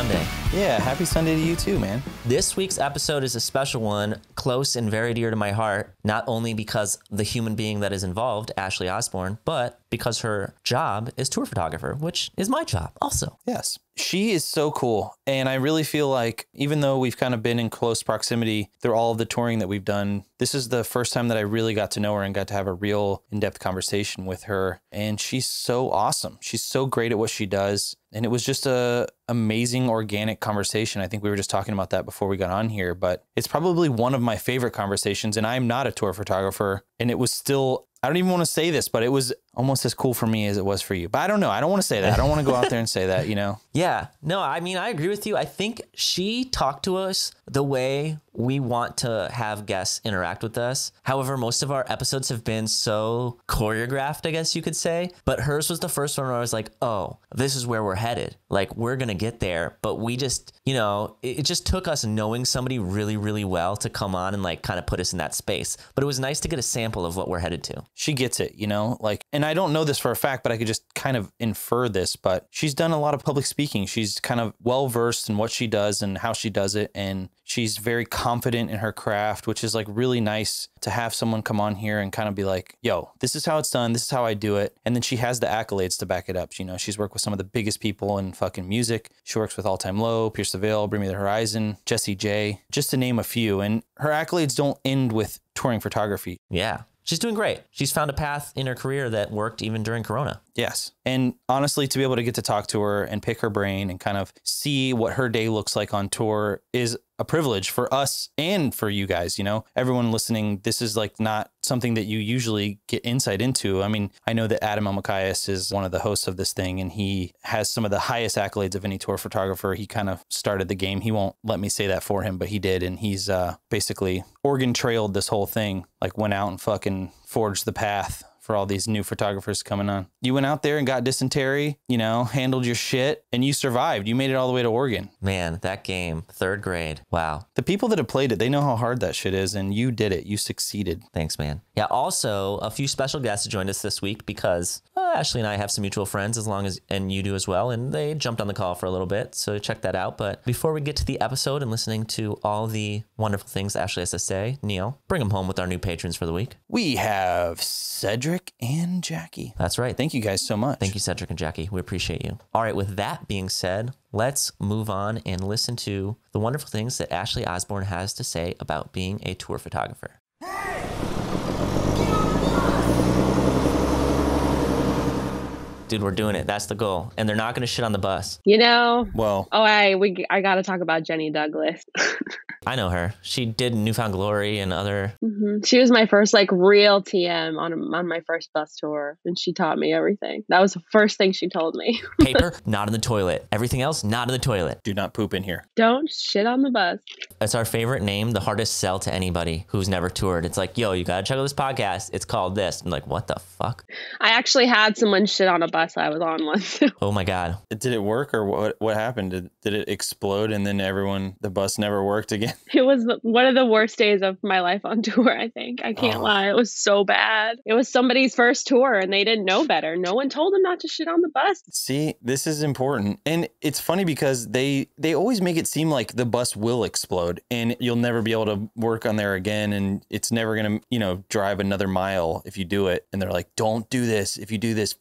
Sunday. Yeah, happy Sunday to you too, man. This week's episode is a special one, close and very dear to my heart, not only because the human being that is involved, Ashley Osborn, but because her job is tour photographer, which is my job also. Yes. She is so cool. And I really feel like, even though we've kind of been in close proximity through all of the touring that we've done, this is the first time that I really got to know her and got to have a real in depth conversation with her. And she's so awesome. She's so great at what she does. And it was just a amazing organic conversation. I think we were just talking about that before we got on here, but it's probably one of my favorite conversations. And I'm not a tour photographer. And it was still I don't even want to say this, but it was almost as cool for me as it was for you. But I don't know. I don't want to say that. I don't want to go out there and say that, you know? Yeah. No, I mean, I agree with you. I think she talked to us the way we want to have guests interact with us. However, most of our episodes have been so choreographed, I guess you could say. But hers was the first one where I was like, oh, this is where we're headed. Like, we're going to get there. But we just, you know, it, it just took us knowing somebody really, really well to come on and like kind of put us in that space. But it was nice to get a sample of what we're headed to. She gets it, you know? Like, and I don't know this for a fact, but I could just kind of infer this. But she's done a lot of public speaking. She's kind of well versed in what she does and how she does it. And she's very confident in her craft, which is like really nice to have someone come on here and kind of be like, yo, this is how it's done. This is how I do it. And then she has the accolades to back it up. You know, she's worked with some of the biggest people in fucking music. She works with All Time Low, Pierce the Veil, Bring Me the Horizon, Jessie J, just to name a few. And her accolades don't end with touring photography. Yeah. She's doing great. She's found a path in her career that worked even during Corona. Yes. And honestly, to be able to get to talk to her and pick her brain and kind of see what her day looks like on tour is a privilege for us and for you guys. You know, everyone listening, this is like not something that you usually get insight into. I mean, I know that Adam Elmakias is one of the hosts of this thing and he has some of the highest accolades of any tour photographer. He kind of started the game. He won't let me say that for him, but he did. And he's uh, basically Oregon trailed this whole thing, like went out and fucking forged the path for all these new photographers coming on. You went out there and got dysentery, you know, handled your shit, and you survived. You made it all the way to Oregon. Man, that game, third grade. Wow. The people that have played it, they know how hard that shit is, and you did it. You succeeded. Thanks, man. Yeah, also, a few special guests joined us this week because uh, Ashley and I have some mutual friends, as long as, and you do as well, and they jumped on the call for a little bit, so check that out. But before we get to the episode and listening to all the wonderful things Ashley has to say, Neil, bring them home with our new patrons for the week. We have Cedric and Jackie. That's right. Thank you guys so much. Thank you, Cedric and Jackie. We appreciate you. All right, with that being said, let's move on and listen to the wonderful things that Ashley Osborn has to say about being a tour photographer. Dude, we're doing it. That's the goal. And they're not going to shit on the bus. You know, Well, oh, I we I got to talk about Jenny Douglas. I know her. She did New Found Glory and other. Mhm. She was my first like real TM on on my first bus tour, and she taught me everything. That was the first thing she told me. Paper, not in the toilet. Everything else, not in the toilet. do not poop in here. Don't shit on the bus. It's our favorite name, the hardest sell to anybody who's never toured. It's like, yo, you got to check out this podcast. It's called this. I'm like, what the fuck? I actually had someone shit on a bus I was on once. Oh my God. Did it work or what? What happened? Did, did it explode and then everyone, the bus never worked again? it was one of the worst days of my life on tour. I think I can't Oh. lie. It was so bad. It was somebody's first tour, and they didn't know better. No one told them not to shit on the bus. See, this is important. And it's funny because they they always make it seem like the bus will explode and you'll never be able to work on there again and it's never going to, you know, drive another mile if you do it. And they're like, "Don't do this. If you do this,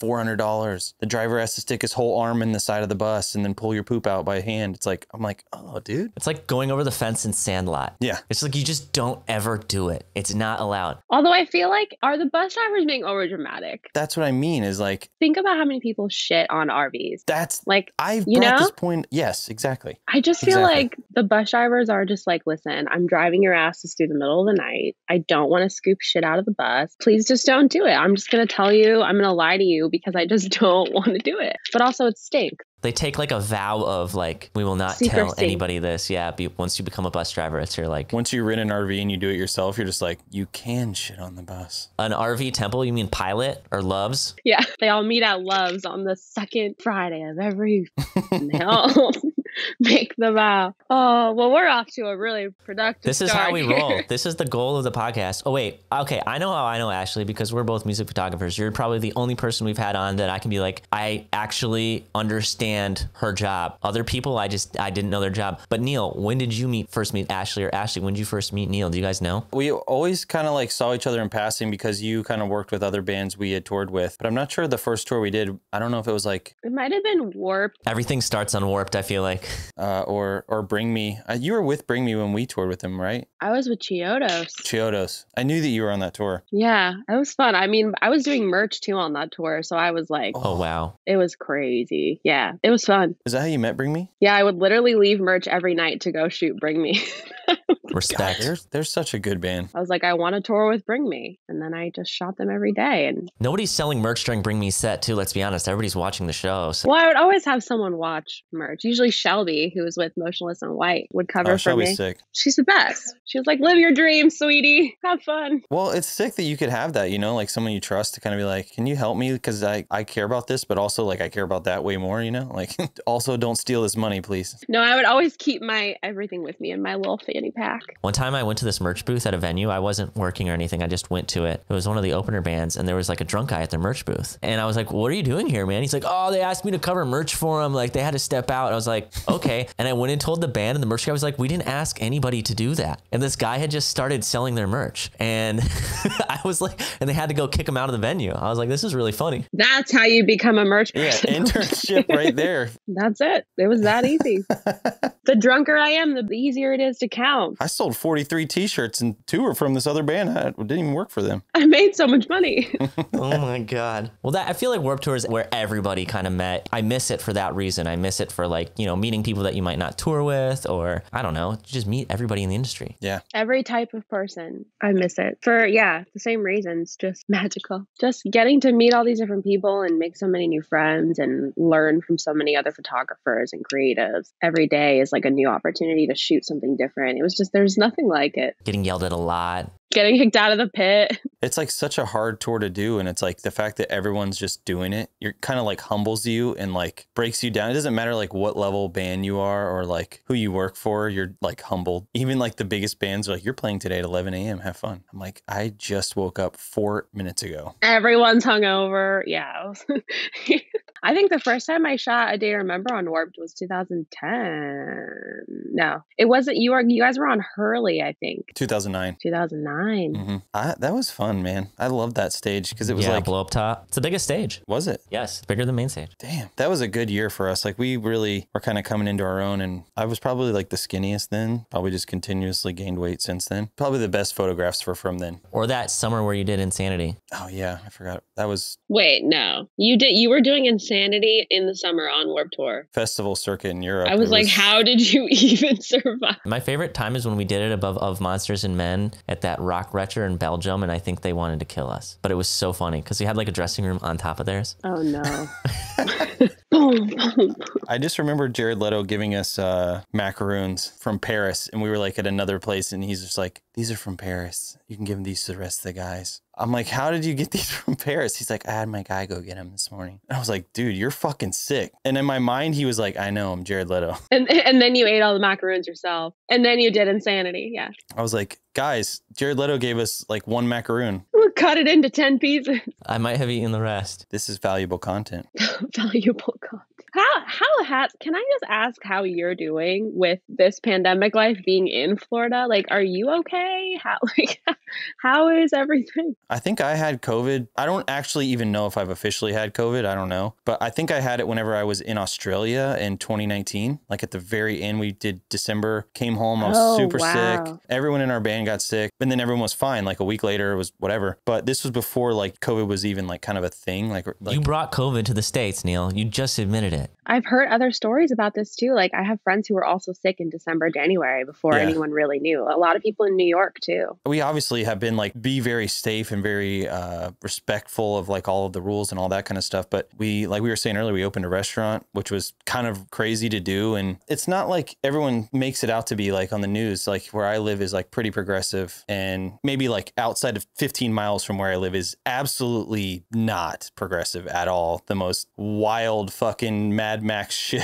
$400." The driver has to stick his whole arm in the side of the bus and then pull your poop out by hand. It's like, I'm like, "Oh, dude." It's like going over the fence in Sandlot. Yeah. It's like you just don't ever do it. It's not allowed. Although I feel like are the bus drivers being over dramatic? That's what I mean is like Think about how many people shit on RVs. that's Like I've You brought know? this point. Yes, exactly. I just feel Exactly. like the bus drivers are just like, listen, I'm driving your asses through the middle of the night. I don't want to scoop shit out of the bus. Please just don't do it. I'm just going to tell you, I'm going to lie to you because I just don't want to do it. But also, it stinks. They take like a vow of like, we will not tell Secrecy. anybody this. Yeah. Be, once you become a bus driver, it's your like Once you rent an RV and you do it yourself, you're just like, you can shit on the bus. an RV temple. You mean pilot or loves? Yeah. They all meet at Love's on the second Friday of every. no. make the vow. Oh, well, we're off to a really productive This is start how we here. roll. This is the goal of the podcast. Oh wait, okay. I know how I know Ashley because we're both music photographers. You're probably the only person we've had on that I can be like, I actually understand her job. Other people, I just I didn't know their job. But Neil, when did you meet first meet Ashley or Ashley? When did you first meet Neil? Do you guys know? We always kind of like saw each other in passing because you kind of worked with other bands we had toured with. But I'm not sure the first tour we did. I don't know if it was like It might have been warped. Everything starts on Warped. I feel like uh, or or Bring Me. Uh, you were with Bring Me when we toured with him, right? I was with Chiodos. Chiodos. I knew that you were on that tour. Yeah, it was fun. I mean, I was doing merch too on that tour, so I was like, oh wow. it was crazy. Yeah, it was fun. Is that how you met Bring Me? Yeah, I would literally leave merch every night to go shoot Bring Me. God, Respect. they're they're such a good band. I was like, I want to tour with Bring Me, and then I just shot them every day. And Nobody's selling merch during Bring Me set too. Let's be honest. Everybody's watching the show. So well, I would always have someone watch merch. Usually Shelby, who was with Motionless In White, would cover Oh, for Shelby's me. sick. She's the best. She was like, "Live your dreams, sweetie. Have fun." Well, it's sick that you could have that, you know, like someone you trust to kind of be like, can you help me? Because I, I care about this, but also like I care about that way more, you know? Like, also don't steal this money, please. No, I would always keep my everything with me in my little fanny pack. One time I went to this merch booth at a venue. I wasn't working or anything. I just went to it. It was one of the opener bands, and there was like a drunk guy at their merch booth. And I was like, What are you doing here, man? He's like, Oh, they asked me to cover merch for them. Like, they had to step out. I was like, Okay. and I went and told the band, and the merch guy was like, We didn't ask anybody to do that. And this guy had just started selling their merch. And I was like, And they had to go kick him out of the venue. I was like, This is really funny. That's how you become a merch Yeah, internship right there. That's it. It was that easy. the drunker I am, the easier it is to count. I sold 43 t shirts and two were from this other band. I didn't even work for them. I made so much money. oh my god. Well, that I feel like Warp Tour is where everybody kind of met. I miss it for that reason. I miss it for like you know meeting people that you might not tour with, or I don't know, just meet everybody in the industry. Yeah. Every type of person. I miss it. For, yeah, the same reasons. Just magical. Just getting to meet all these different people and make so many new friends and learn from so many other photographers and creatives. Every day is like a new opportunity to shoot something different. It was just, there's nothing like it. Getting yelled at a lot. Getting kicked out of the pit. It's like such a hard tour to do. And it's like the fact that everyone's just doing it, you're kind of like humbles you and like breaks you down. It doesn't matter like what level band you are or like who you work for, you're like humbled. Even like the biggest bands are like, you're playing today at 11 a.m. Have fun. I'm like, I just woke up four minutes ago. Everyone's hungover. Yeah. I think the first time I shot a day to remember on Warped was 2010. No, it wasn't. You were you guys were on Hurley, I think. 2009. 2009. hmm I, that was fun, man. I loved that stage because it was yeah, like, blow up top. It's the biggest stage. was it? Yes, bigger than main stage. Damn, that was a good year for us. Like we really were kind of coming into our own, and I was probably like the skinniest then. Probably just continuously gained weight since then. Probably the best photographs were from then. Or that summer where you did Insanity. Oh yeah, I forgot. That was Wait, no. You did you were doing Insanity in the summer on Warped Tour. festival circuit in Europe. I was It like, how did you even survive? My favorite time is when we did it above of Monsters and Men at that Rock Werchter in Belgium, and I think they wanted to kill us. But it was so funny because we had like a dressing room on top of theirs. Oh no. boom, boom. I just remember Jared Leto giving us uh, macaroons from Paris, and we were like at another place, and he's just like, "These are from Paris. You can give them these to the rest of the guys." I'm like, "How did you get these from Paris?" He's like, "I had my guy go get them this morning." I was like, "Dude, you're fucking sick." And in my mind, he was like, "I know, I'm Jared Leto." And and then you ate all the macaroons yourself. And then you did Insanity. Yeah. I was like, "Guys, Jared Leto gave us like one macaroon. We'll cut it into 10 pieces. I might have eaten the rest. This is valuable content." Valuable content. How how has can I just ask how you're doing with this pandemic life being in Florida? Like, are you okay? How like how is everything? I think I had COVID. I don't actually even know if I've officially had COVID. I don't know. But I think I had it whenever I was in Australia in 2019. Like at the very end, we did December, came home. I was Oh, super wow. sick. Everyone in our band got sick. And then everyone was fine. Like a week later, it was whatever. But this was before like COVID was even like kind of a thing. Like, like you brought COVID to the States, Neil. You just admitted it it. I've heard other stories about this too. Like I have friends who were also sick in December, January before Yeah. anyone really knew. A lot of people in New York too. we obviously have been like be very safe and very uh, respectful of like all of the rules and all that kind of stuff but we like we were saying earlier we opened a restaurant which was kind of crazy to do and it's not like everyone makes it out to be like on the news like where i live is like pretty progressive and maybe like outside of 15 miles from where i live is absolutely not progressive at all the most wild fucking mad Mad Max shit.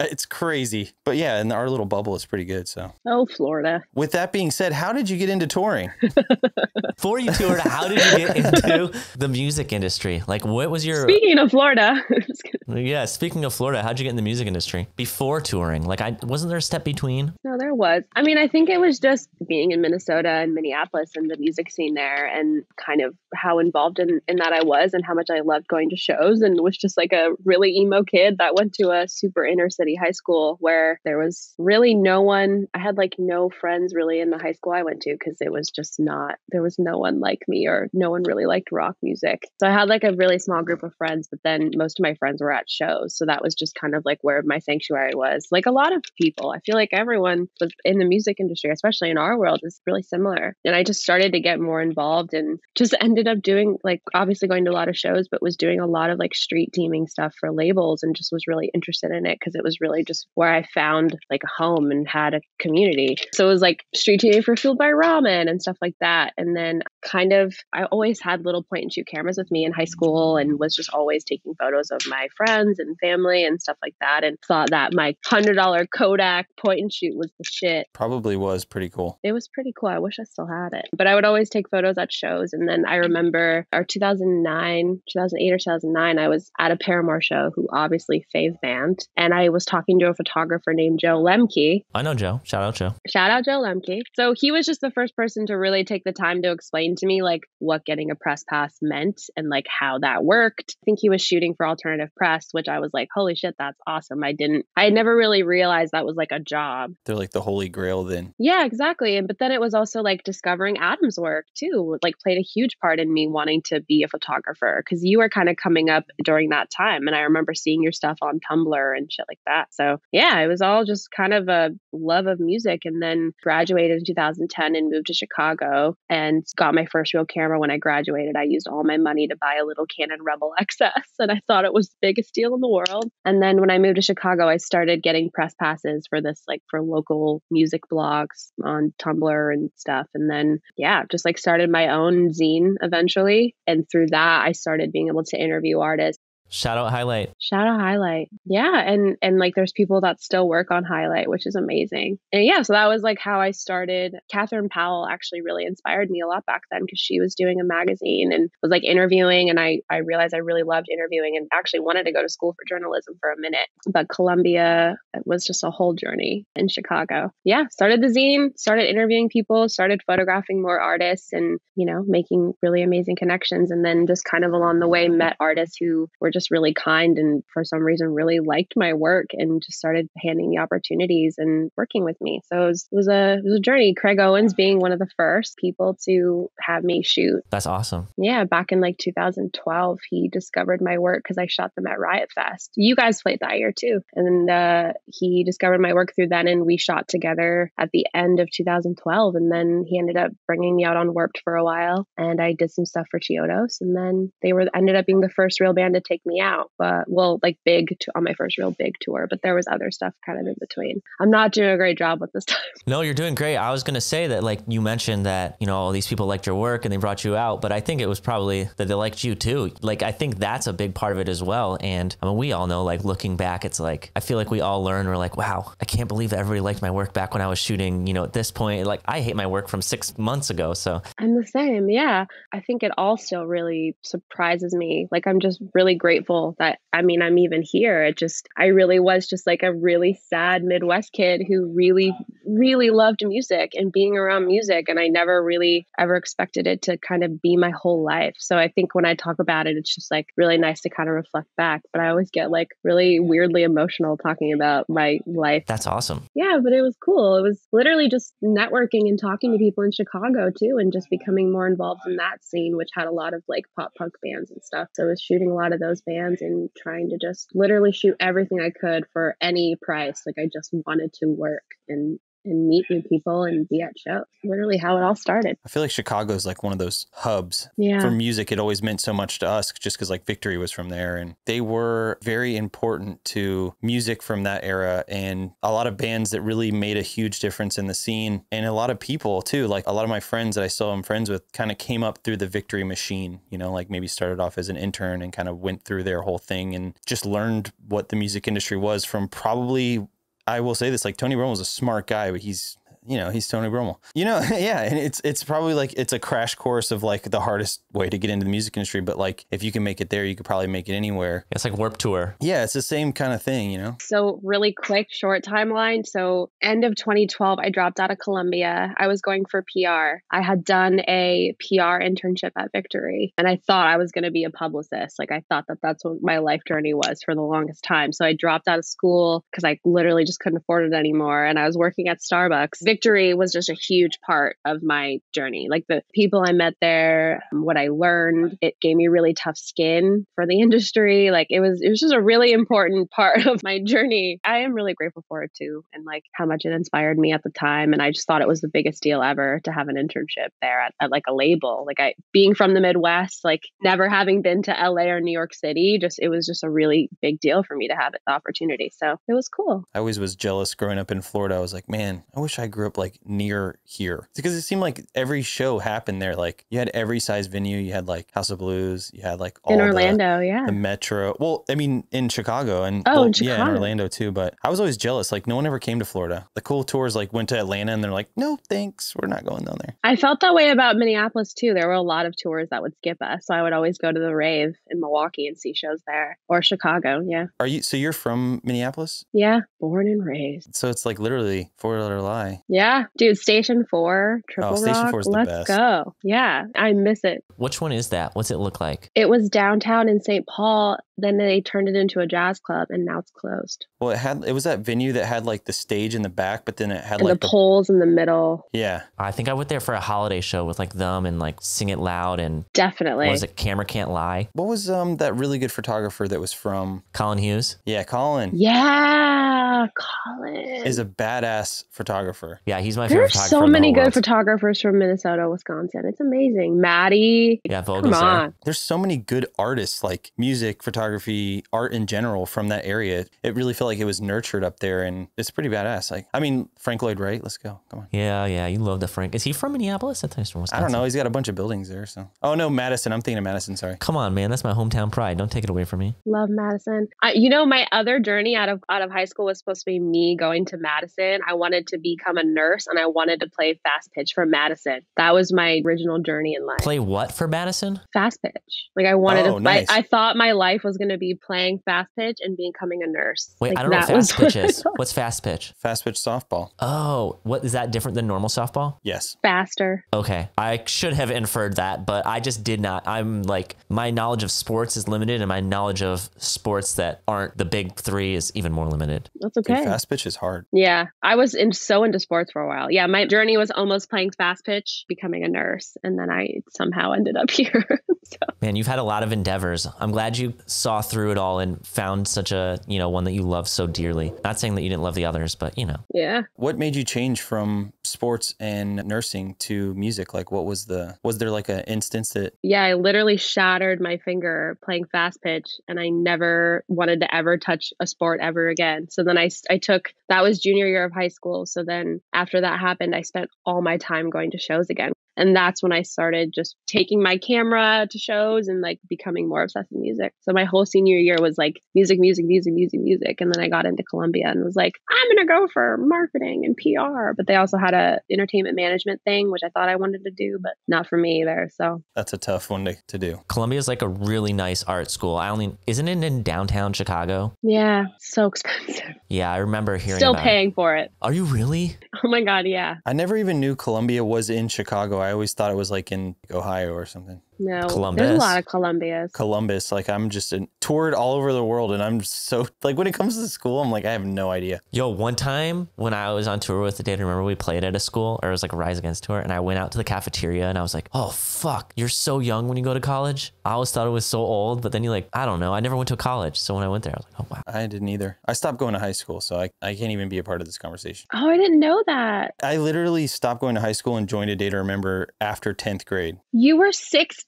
It's crazy. But yeah, and our little bubble is pretty good. So, Oh, Florida. with that being said, how did you get into touring? Before you toured, how did you get into the music industry? Like, what was your Speaking of Florida, yeah? Speaking of Florida, how'd you get in the music industry before touring? Like, I wasn't there a step between? no, there was. I mean, I think it was just being in Minnesota and Minneapolis and the music scene there, and kind of how involved in, in that I was, and how much I loved going to shows, and was just like a really emo kid that went to a super inner city high school where there was really no one. I had like no friends really in the high school I went to because it was just not. There was no one like me, or no one really liked rock music. So I had like a really small group of friends, but then most of my friends were at shows. So that was just kind of like where my sanctuary was. Like a lot of people, I feel like everyone was in the music industry, especially in our world, is really similar. And I just started to get more involved and just ended up doing like obviously going to a lot of shows, but was doing a lot of like street teaming stuff for labels and just was really interested in it because it was really just where I found like a home and had a community. So it was like street teaming for Fueled by Ramen and stuff like that. And then kind of, I always had little point and shoot cameras with me in high school and was just always taking photos of my friends and family and stuff like that. And thought that my $100 Kodak point and shoot was the shit. Probably was pretty cool. It was pretty cool. I wish I still had it. But I would always take photos at shows. And then I remember our 2009, 2008 or 2009, I was at a Paramore show who obviously fave band. And I was talking to a photographer named Joe Lemke. I know Joe. Shout out Joe. Shout out Joe Lemke. So he was just the first person to really take the time to explain to me like what getting a press pass meant and like how that worked. I think he was shooting for alternative press, which I was like, holy shit, that's awesome. I didn't, I had never really realized that was like a job. They're like the holy grail then. Yeah, exactly. And but then it was also like discovering Adam's work too, like played a huge part in me wanting to be a photographer because you were kind of coming up during that time. And I remember seeing your stuff on Tumblr and shit like that. So yeah, it was all just kind of a love of music. And then graduated in 2010 and moved to Chicago and got my first real camera when I graduated. I used all my money to buy a little Canon Rebel XS and I thought it was the biggest deal in the world. And then when I moved to Chicago, I started getting press passes for this, like for local music blogs on Tumblr and stuff. And then, yeah, just like started my own zine eventually. And through that, I started being able to interview artists. Shout out highlight. Shout out Highlight. Yeah. And and like there's people that still work on Highlight, which is amazing. And yeah, so that was like how I started. Catherine Powell actually really inspired me a lot back then because she was doing a magazine and was like interviewing and I I realized I really loved interviewing and actually wanted to go to school for journalism for a minute. But Columbia was just a whole journey in Chicago. Yeah, started the zine, started interviewing people, started photographing more artists and, you know, making really amazing connections and then just kind of along the way met artists who were just really kind and for some reason really liked my work and just started handing me opportunities and working with me. So it was, it was a it was a journey. Craig Owens being one of the first people to have me shoot. That's awesome. Yeah, back in like 2012, he discovered my work because I shot them at Riot Fest. You guys played that year too, and uh, he discovered my work through then, and we shot together at the end of 2012. And then he ended up bringing me out on Warped for a while, and I did some stuff for Chiodos, and then they were ended up being the first real band to take me out. But well, like big to, on my first real big tour, but there was other stuff kind of in between. I'm not doing a great job with this time. No, you're doing great. I was gonna say that, like you mentioned that you know all these people liked your work and they brought you out, but I think it was probably that they liked you too. Like I think that's a big part of it as well. And I mean, we all know, like looking back, it's like I feel like we all learn. We're like, wow, I can't believe everybody liked my work back when I was shooting. You know, at this point, like I hate my work from six months ago. So I'm the same. Yeah. I think it all still really surprises me. Like, I'm just really grateful that, I mean, I'm even here. It just, I really was just like a really sad Midwest kid who really, really loved music and being around music. And I never really ever expected it to kind of be my whole life. So I think when I talk about it, it's just like really nice to kind of reflect back. But I always get like really weirdly emotional talking about my life that's awesome. yeah, but it was cool. It was literally just networking and talking to people in Chicago too, and just becoming more involved in that scene, which had a lot of like pop punk bands and stuff. So I was shooting a lot of those bands and trying to just literally shoot everything I could for any price. Like I just wanted to work and and meet new people and be at shows. Literally how it all started. I feel like Chicago is like one of those hubs Yeah. for music. It always meant so much to us just because like Victory was from there and they were very important to music from that era and a lot of bands that really made a huge difference in the scene and a lot of people too. Like a lot of my friends that I still am friends with kind of came up through the Victory machine, you know, like maybe started off as an intern and kind of went through their whole thing and just learned what the music industry was from probably I will say this like Tony Romo's a smart guy, but he's you know he's Tony Romo. You know, yeah, and it's it's probably like it's a crash course of like the hardest way to get into the music industry. But like if you can make it there, you could probably make it anywhere. It's like Warp Tour. Yeah, it's the same kind of thing, you know. So, really quick, short timeline. So, end of 2012, I dropped out of Columbia. I was going for PR. I had done a PR internship at Victory, and I thought I was going to be a publicist. Like, I thought that that's what my life journey was for the longest time. So, I dropped out of school because I literally just couldn't afford it anymore. And I was working at Starbucks. Victory was just a huge part of my journey. Like, the people I met there, what I learned, it gave me really tough skin for the industry. Like, it was, it was just a really important part of my journey. I am really grateful for it too, and like how much it inspired me at the time. And I just thought it was the biggest deal ever to have an internship there at, at like a label. Like I being from the Midwest, like never having been to LA or New York City, just it was just a really big deal for me to have the opportunity. So it was cool. I always was jealous growing up in Florida. I was like, man, I wish I grew up like near here because it seemed like every show happened there. Like you had every size venue. You had like House of Blues. You had like all in the- Orlando, yeah. the metro. Well, I mean, in Chicago and Oh, well, in yeah, in Orlando too. But I was always jealous. Like, no one ever came to Florida. The cool tours like went to Atlanta, and they're like, "No, thanks, we're not going down there." I felt that way about Minneapolis too. There were a lot of tours that would skip us. So I would always go to the rave in Milwaukee and see shows there or Chicago. Yeah. Are you? So you're from Minneapolis? Yeah. Born and raised. So it's like literally four letter lie. Yeah. Dude, Station 4, Triple Oh, Station Rock. 4 's the Let's best. go. Yeah. I miss it. Which one is that? What's it look like? It was downtown in St. Paul. Then they turned it into a jazz club and now it's closed. Well, it had it was that venue that had like the stage in the back, but then it had And like the poles in the middle. yeah. I think I went there for a holiday show with like them and like Sing It Loud and Definitely. what was it? Camera Can't Lie. What was um that really good photographer that was from? Colin Hughes. Yeah, Colin Yeah. Colin. is a badass photographer. Yeah, he's my favorite There's photographer so in the many whole good world. photographers from Minnesota, Wisconsin. It's amazing. Maddie. Yeah, Vogel's Come there. on. There's so many good artists, like music, photography, art in general from that area. It really felt like it was nurtured up there and it's pretty badass. Like, I mean, Frank Lloyd Wright, let's go. Come on. Yeah, yeah, you love the Frank. Is he from Minneapolis? I thought he's from I don't know. He's got a bunch of buildings there. So, oh no, Madison. I'm thinking of Madison. Sorry. Come on, man. That's my hometown pride. Don't take it away from me. Love Madison. I, you know, my other journey out of out of high school was supposed to be me going to Madison. I wanted to become a nurse and I wanted to play fast pitch for Madison. That was my original journey in life. Play what for Madison? fast pitch. Like I wanted Oh, to. nice. I, I thought my life was going to be playing fast pitch and becoming a nurse. Wait, Like, I don't know what that was fast pitch is. What's fast pitch? Fast pitch softball. Oh, what is that different than normal softball? Yes. Faster. Okay. I should have inferred that, but I just did not. I'm like, my knowledge of sports is limited, and my knowledge of sports that aren't the big three is even more limited. That's Dude, okay. fast pitch is hard. Yeah, I was in, so into sports for a while. Yeah, my journey was almost playing fast pitch, becoming a nurse, and then I somehow ended up here. so Man, you've had a lot of endeavors. I'm glad you saw through it all and found such a, you know, one that you love so dearly. Not saying that you didn't love the others, but you know. yeah, What made you change from sports and nursing to music? Like, what was the, was there like an instance that, yeah, I literally shattered my finger playing fast pitch, and I never wanted to ever touch a sport ever again. So then I, I took that was junior year of high school. So then after that happened, I spent all my time going to shows again. And that's when I started just taking my camera to shows and like becoming more obsessed with music. So my whole senior year was like music, music, music, music, music. And then I got into Columbia and was like, I'm going to go for marketing and PR. But they also had a entertainment management thing, which I thought I wanted to do, but not for me either. So that's a tough one to, to do? Columbia is like a really nice art school. I only, isn't it in downtown Chicago? yeah, so expensive. Yeah, I remember hearing Still about paying for it. it. Are you really? Oh my God, yeah. I never even knew Columbia was in Chicago. I always thought it was like in Ohio or something. No, there's a lot of Columbia's. Columbus. Like I'm just in, toured all over the world, and I'm so like when it comes to school, I'm like I have no idea. Yo, one time when I was on tour with the data, remember we played at a school or it was like a Rise Against tour, and I went out to the cafeteria and I was like, oh fuck, you're so young when you go to college. I always thought it was so old, but then you like, I don't know, I never went to college, so when I went there, I was like, oh wow. I didn't either. I stopped going to high school, so I, I can't even be a part of this conversation. Oh, I didn't know that. I literally stopped going to high school and joined A Day to Remember after 10th grade. You were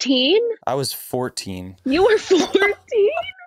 16? I was 14. You were 14?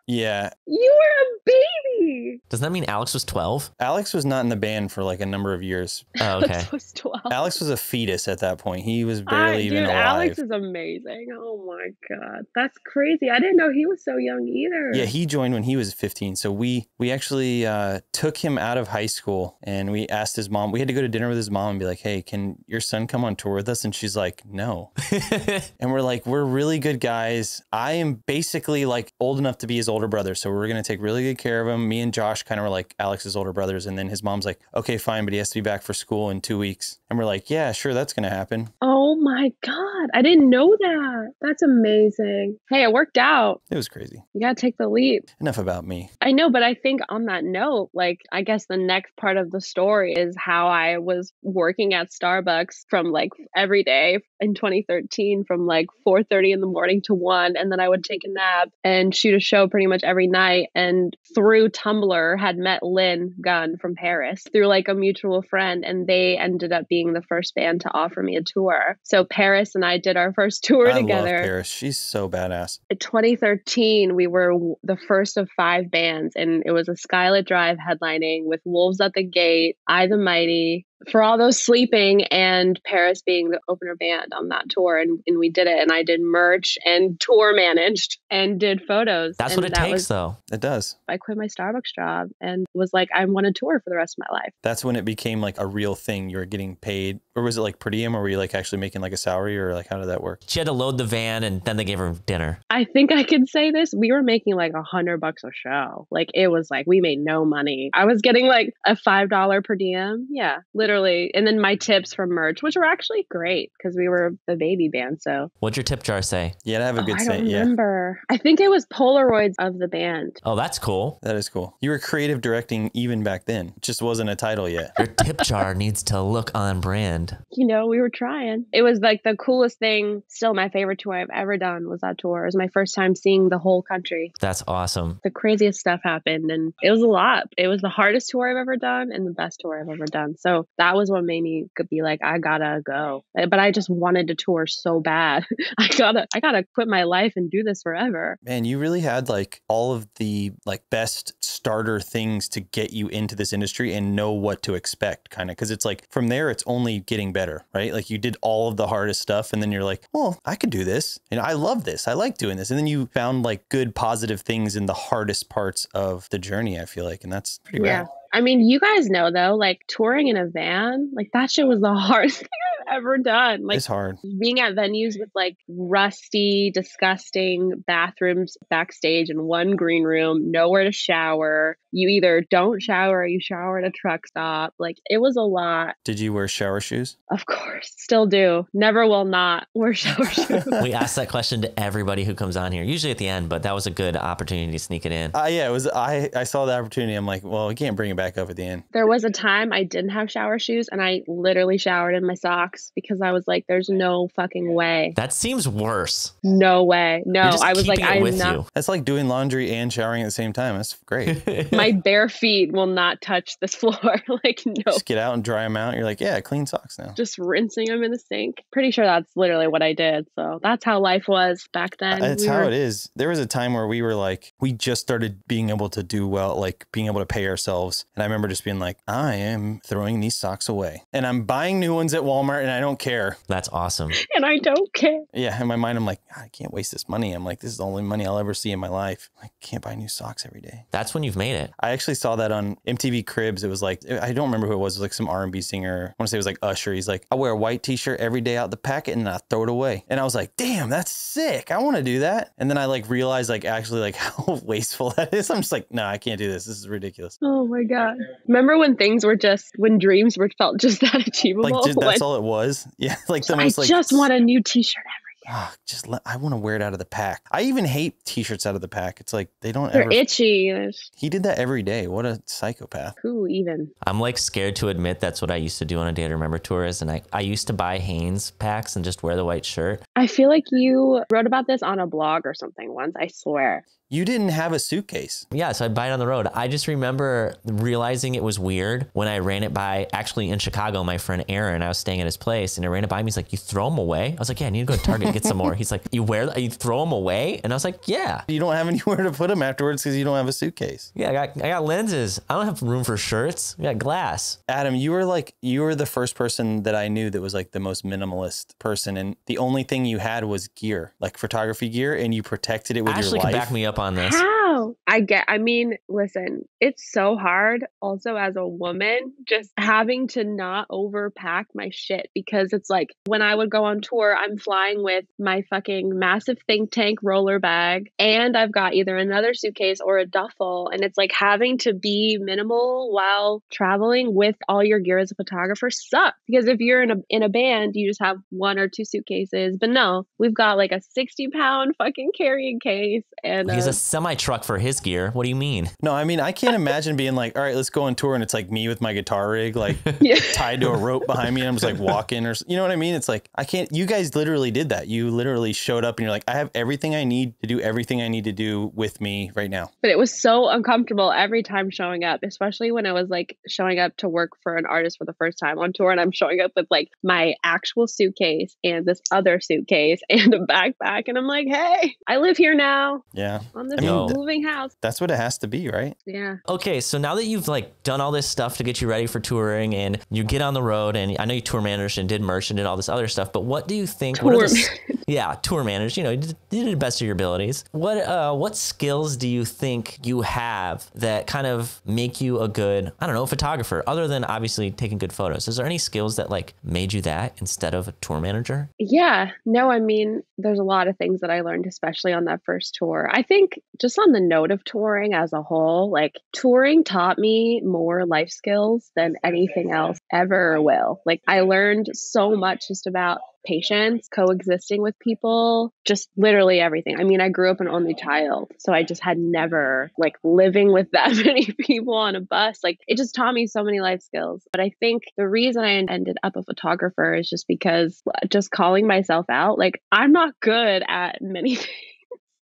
Yeah. you were a baby. Doesn't that mean Alex was 12? Alex was not in the band for like a number of years. Oh, okay. Alex was 12. Alex was a fetus at that point. He was I- barely even dude, alive. Alex is amazing. Oh my god, that's crazy. I didn't know he was so young either. Yeah, he joined when he was 15. So we we actually uh, took him out of high school and we asked his mom. We had to go to dinner with his mom and be like, "Hey, can your son come on tour with us?" And she's like, "No." and we're like, "We're really good guys. I am basically like old enough to be his older brother, so we're gonna take really good care of him." Me and Josh kind of were like Alex's older brothers, and then his mom's like, "Okay, fine, but he has to be back for school in two weeks." And we're like, "Yeah, sure, that's gonna happen." Oh my god, I didn't know that. That's amazing. Hey, it worked out. It was crazy. You gotta take the leap. Enough about me. I know, but I think on that note, like I guess the next part of the story is how I was working at Starbucks from like every day in 2013 from like 4:30 in the morning to 1 and then I would take a nap and shoot a show pretty much every night and through Tumblr had met Lynn Gunn from PVRIS through like a mutual friend and they ended up being the first band to offer me a tour. So PVRIS and I did our first tour I love together PVRIS. She's so badass. in 2013 we were the first of five bands and it was a skylit drive headlining with wolves at the gate i the mighty for all those sleeping and PVRIS being the opener band on that tour and, and we did it and i did merch and tour managed and did photos That's and what it that takes, was, though. It does. i quit my starbucks job and was like i want to tour for the rest of my life That's when it became like a real thing. You were getting paid, or was it like per diem, or were you like actually making like a salary, or like how did that work? She had to load the van, and then they gave her dinner. I think I can say this. We were making like a hundred bucks a show. Like it was like we made no money. I was getting like a five dollar per diem. Yeah, literally. And then my tips from merch, which were actually great because we were the baby band. So What'd your tip jar say? Yeah, I have a Oh, good I say. don't Yeah, remember. I think it was Polaroids of the band. Oh, that's cool. that is cool. You were creative directing even back then. It just wasn't a title yet. Your tip jar needs to look on brand. You know, we were trying. It was like the coolest thing. Still, my favorite tour I've ever done was that tour. It was my first time seeing the whole country. That's awesome. the craziest stuff happened and it was a lot. It was the hardest tour I've ever done and the best tour I've ever done. So that was what made me could be like, I gotta go. Uh, But I just wanted to tour so bad. I gotta I gotta quit my life and do this forever. Man, you really had like all of the like best starter things to get you into this industry and know what to expect kind of because it's like from there it's only getting better, right? Like you did all of the hardest stuff and then you're like, "Well, I could do this. And I love this. I like doing this." And then you found like good positive things in the hardest parts of the journey, I feel like, and that's pretty Yeah. rad. I mean, you guys know though, like touring in a van, like that shit was the hardest thing ever done. Like it's hard. being at venues with like rusty, disgusting bathrooms backstage and one green room, nowhere to shower. You either don't shower or you shower at a truck stop. Like it was a lot. Did you wear shower shoes? Of course, still do. Never will not wear shower shoes. We ask that question to everybody who comes on here, usually at the end, but that was a good opportunity to sneak it in. Uh, yeah, it was. I I saw the opportunity. I'm like, well, we can't bring it back up at the end. there was a time I didn't have shower shoes and I literally showered in my socks because I was like, there's no fucking way. That seems worse. No way. No, I was like, I'm not. you. That's like doing laundry and showering at the same time. That's great. My bare feet will not touch this floor. like, no. Just get out and dry them out. You're like, yeah, clean socks now. just rinsing them in the sink. Pretty sure that's literally what I did. So that's how life was back then. That's We how were- it is. There was a time where we were like, we just started being able to do well, like being able to pay ourselves. And I remember just being like, I am throwing these socks away and I'm buying new ones at Walmart and I don't care. That's awesome. And I don't care. Yeah. In my mind, I'm like, I can't waste this money. I'm like, this is the only money I'll ever see in my life. I can't buy new socks every day. That's when you've made it. I actually saw that on MTV Cribs. It was like I don't remember who it was. It was like some R&B singer. I want to say it was like Usher. He's like, I wear a white T-shirt every day out the packet and I throw it away. And I was like, damn, that's sick. I want to do that. And then I like realized like actually like how wasteful that is. I'm just like, no, I can't do this. This is ridiculous. Oh my god! Remember when things were just when dreams were felt just that achievable? Like just, that's When- all it was. Yeah, like the I most like just want a new T-shirt every Ah, just let, I want to wear it out of the pack. I even hate t-shirts out of the pack. It's like they don't They're ever. itchy. He did that every day. What a psychopath. Who even? I'm like scared to admit that's what I used to do on a Day to Remember tour is, and I, I used to buy Hanes packs and just wear the white shirt. I feel like you wrote about this on a blog or something once. I swear. You didn't have a suitcase. Yeah, so I'd buy it on the road. I just remember realizing it was weird when I ran it by, actually in Chicago, my friend Aaron, I was staying at his place and I ran it by me. He's like, You throw them away? I was like, Yeah, I need to go to Target and get some more. He's like, You wear, you throw them away? And I was like, Yeah. You don't have anywhere to put them afterwards because you don't have a suitcase. Yeah, I got, I got lenses. I don't have room for shirts. I got glass. Adam, you were like you were the first person that I knew that was like the most minimalist person, and the only thing you had was gear, like photography gear, and you protected it with Ashley your life. back me up on this. How? I get, I mean, listen, it's so hard also as a woman, just having to not overpack my shit because it's like when I would go on tour, I'm flying with my fucking massive think tank roller bag and I've got either another suitcase or a duffel. And it's like having to be minimal while traveling with all your gear as a photographer sucks because if you're in a, in a band, you just have one or two suitcases. But no, we've got like a 60 pound fucking carrying case and a a semi truck for his gear. What do you mean? No, I mean I can't imagine being like, all right, let's go on tour, and it's like me with my guitar rig, like Yeah. tied to a rope behind me, and I'm just like walking, or you know what I mean? It's like I can't. You guys literally did that. You literally showed up, and you're like, I have everything I need to do everything I need to do with me right now. but it was so uncomfortable every time showing up, especially when I was like showing up to work for an artist for the first time on tour. And I'm showing up with like my actual suitcase and this other suitcase and a backpack. And I'm like, hey, I live here now Yeah, on this I mean, moving house. that's what it has to be, right? Yeah. Okay, so now that you've like done all this stuff to get you ready for touring and you get on the road and I know you tour managed and did merch and did all this other stuff, but what do you think what are Tour the s- Yeah, tour managed, you know, you did, you did the best of your abilities. What uh what skills do you think you have that kind of make you a good, I don't know, photographer other than obviously taking good photos? Is there any skills that like made you that instead of a tour manager? Yeah, no, I mean, there's a lot of things that I learned, especially on that first tour. I think just on the note of touring as a whole, like touring taught me more life skills than anything else ever will. Like, I learned so much just about patience, coexisting with people, just literally everything. I mean, I grew up an only child, so I just had never like living with that many people on a bus. Like, it just taught me so many life skills. But I think the reason I ended up a photographer is just because uh, just calling myself out, like, I'm not good at many things.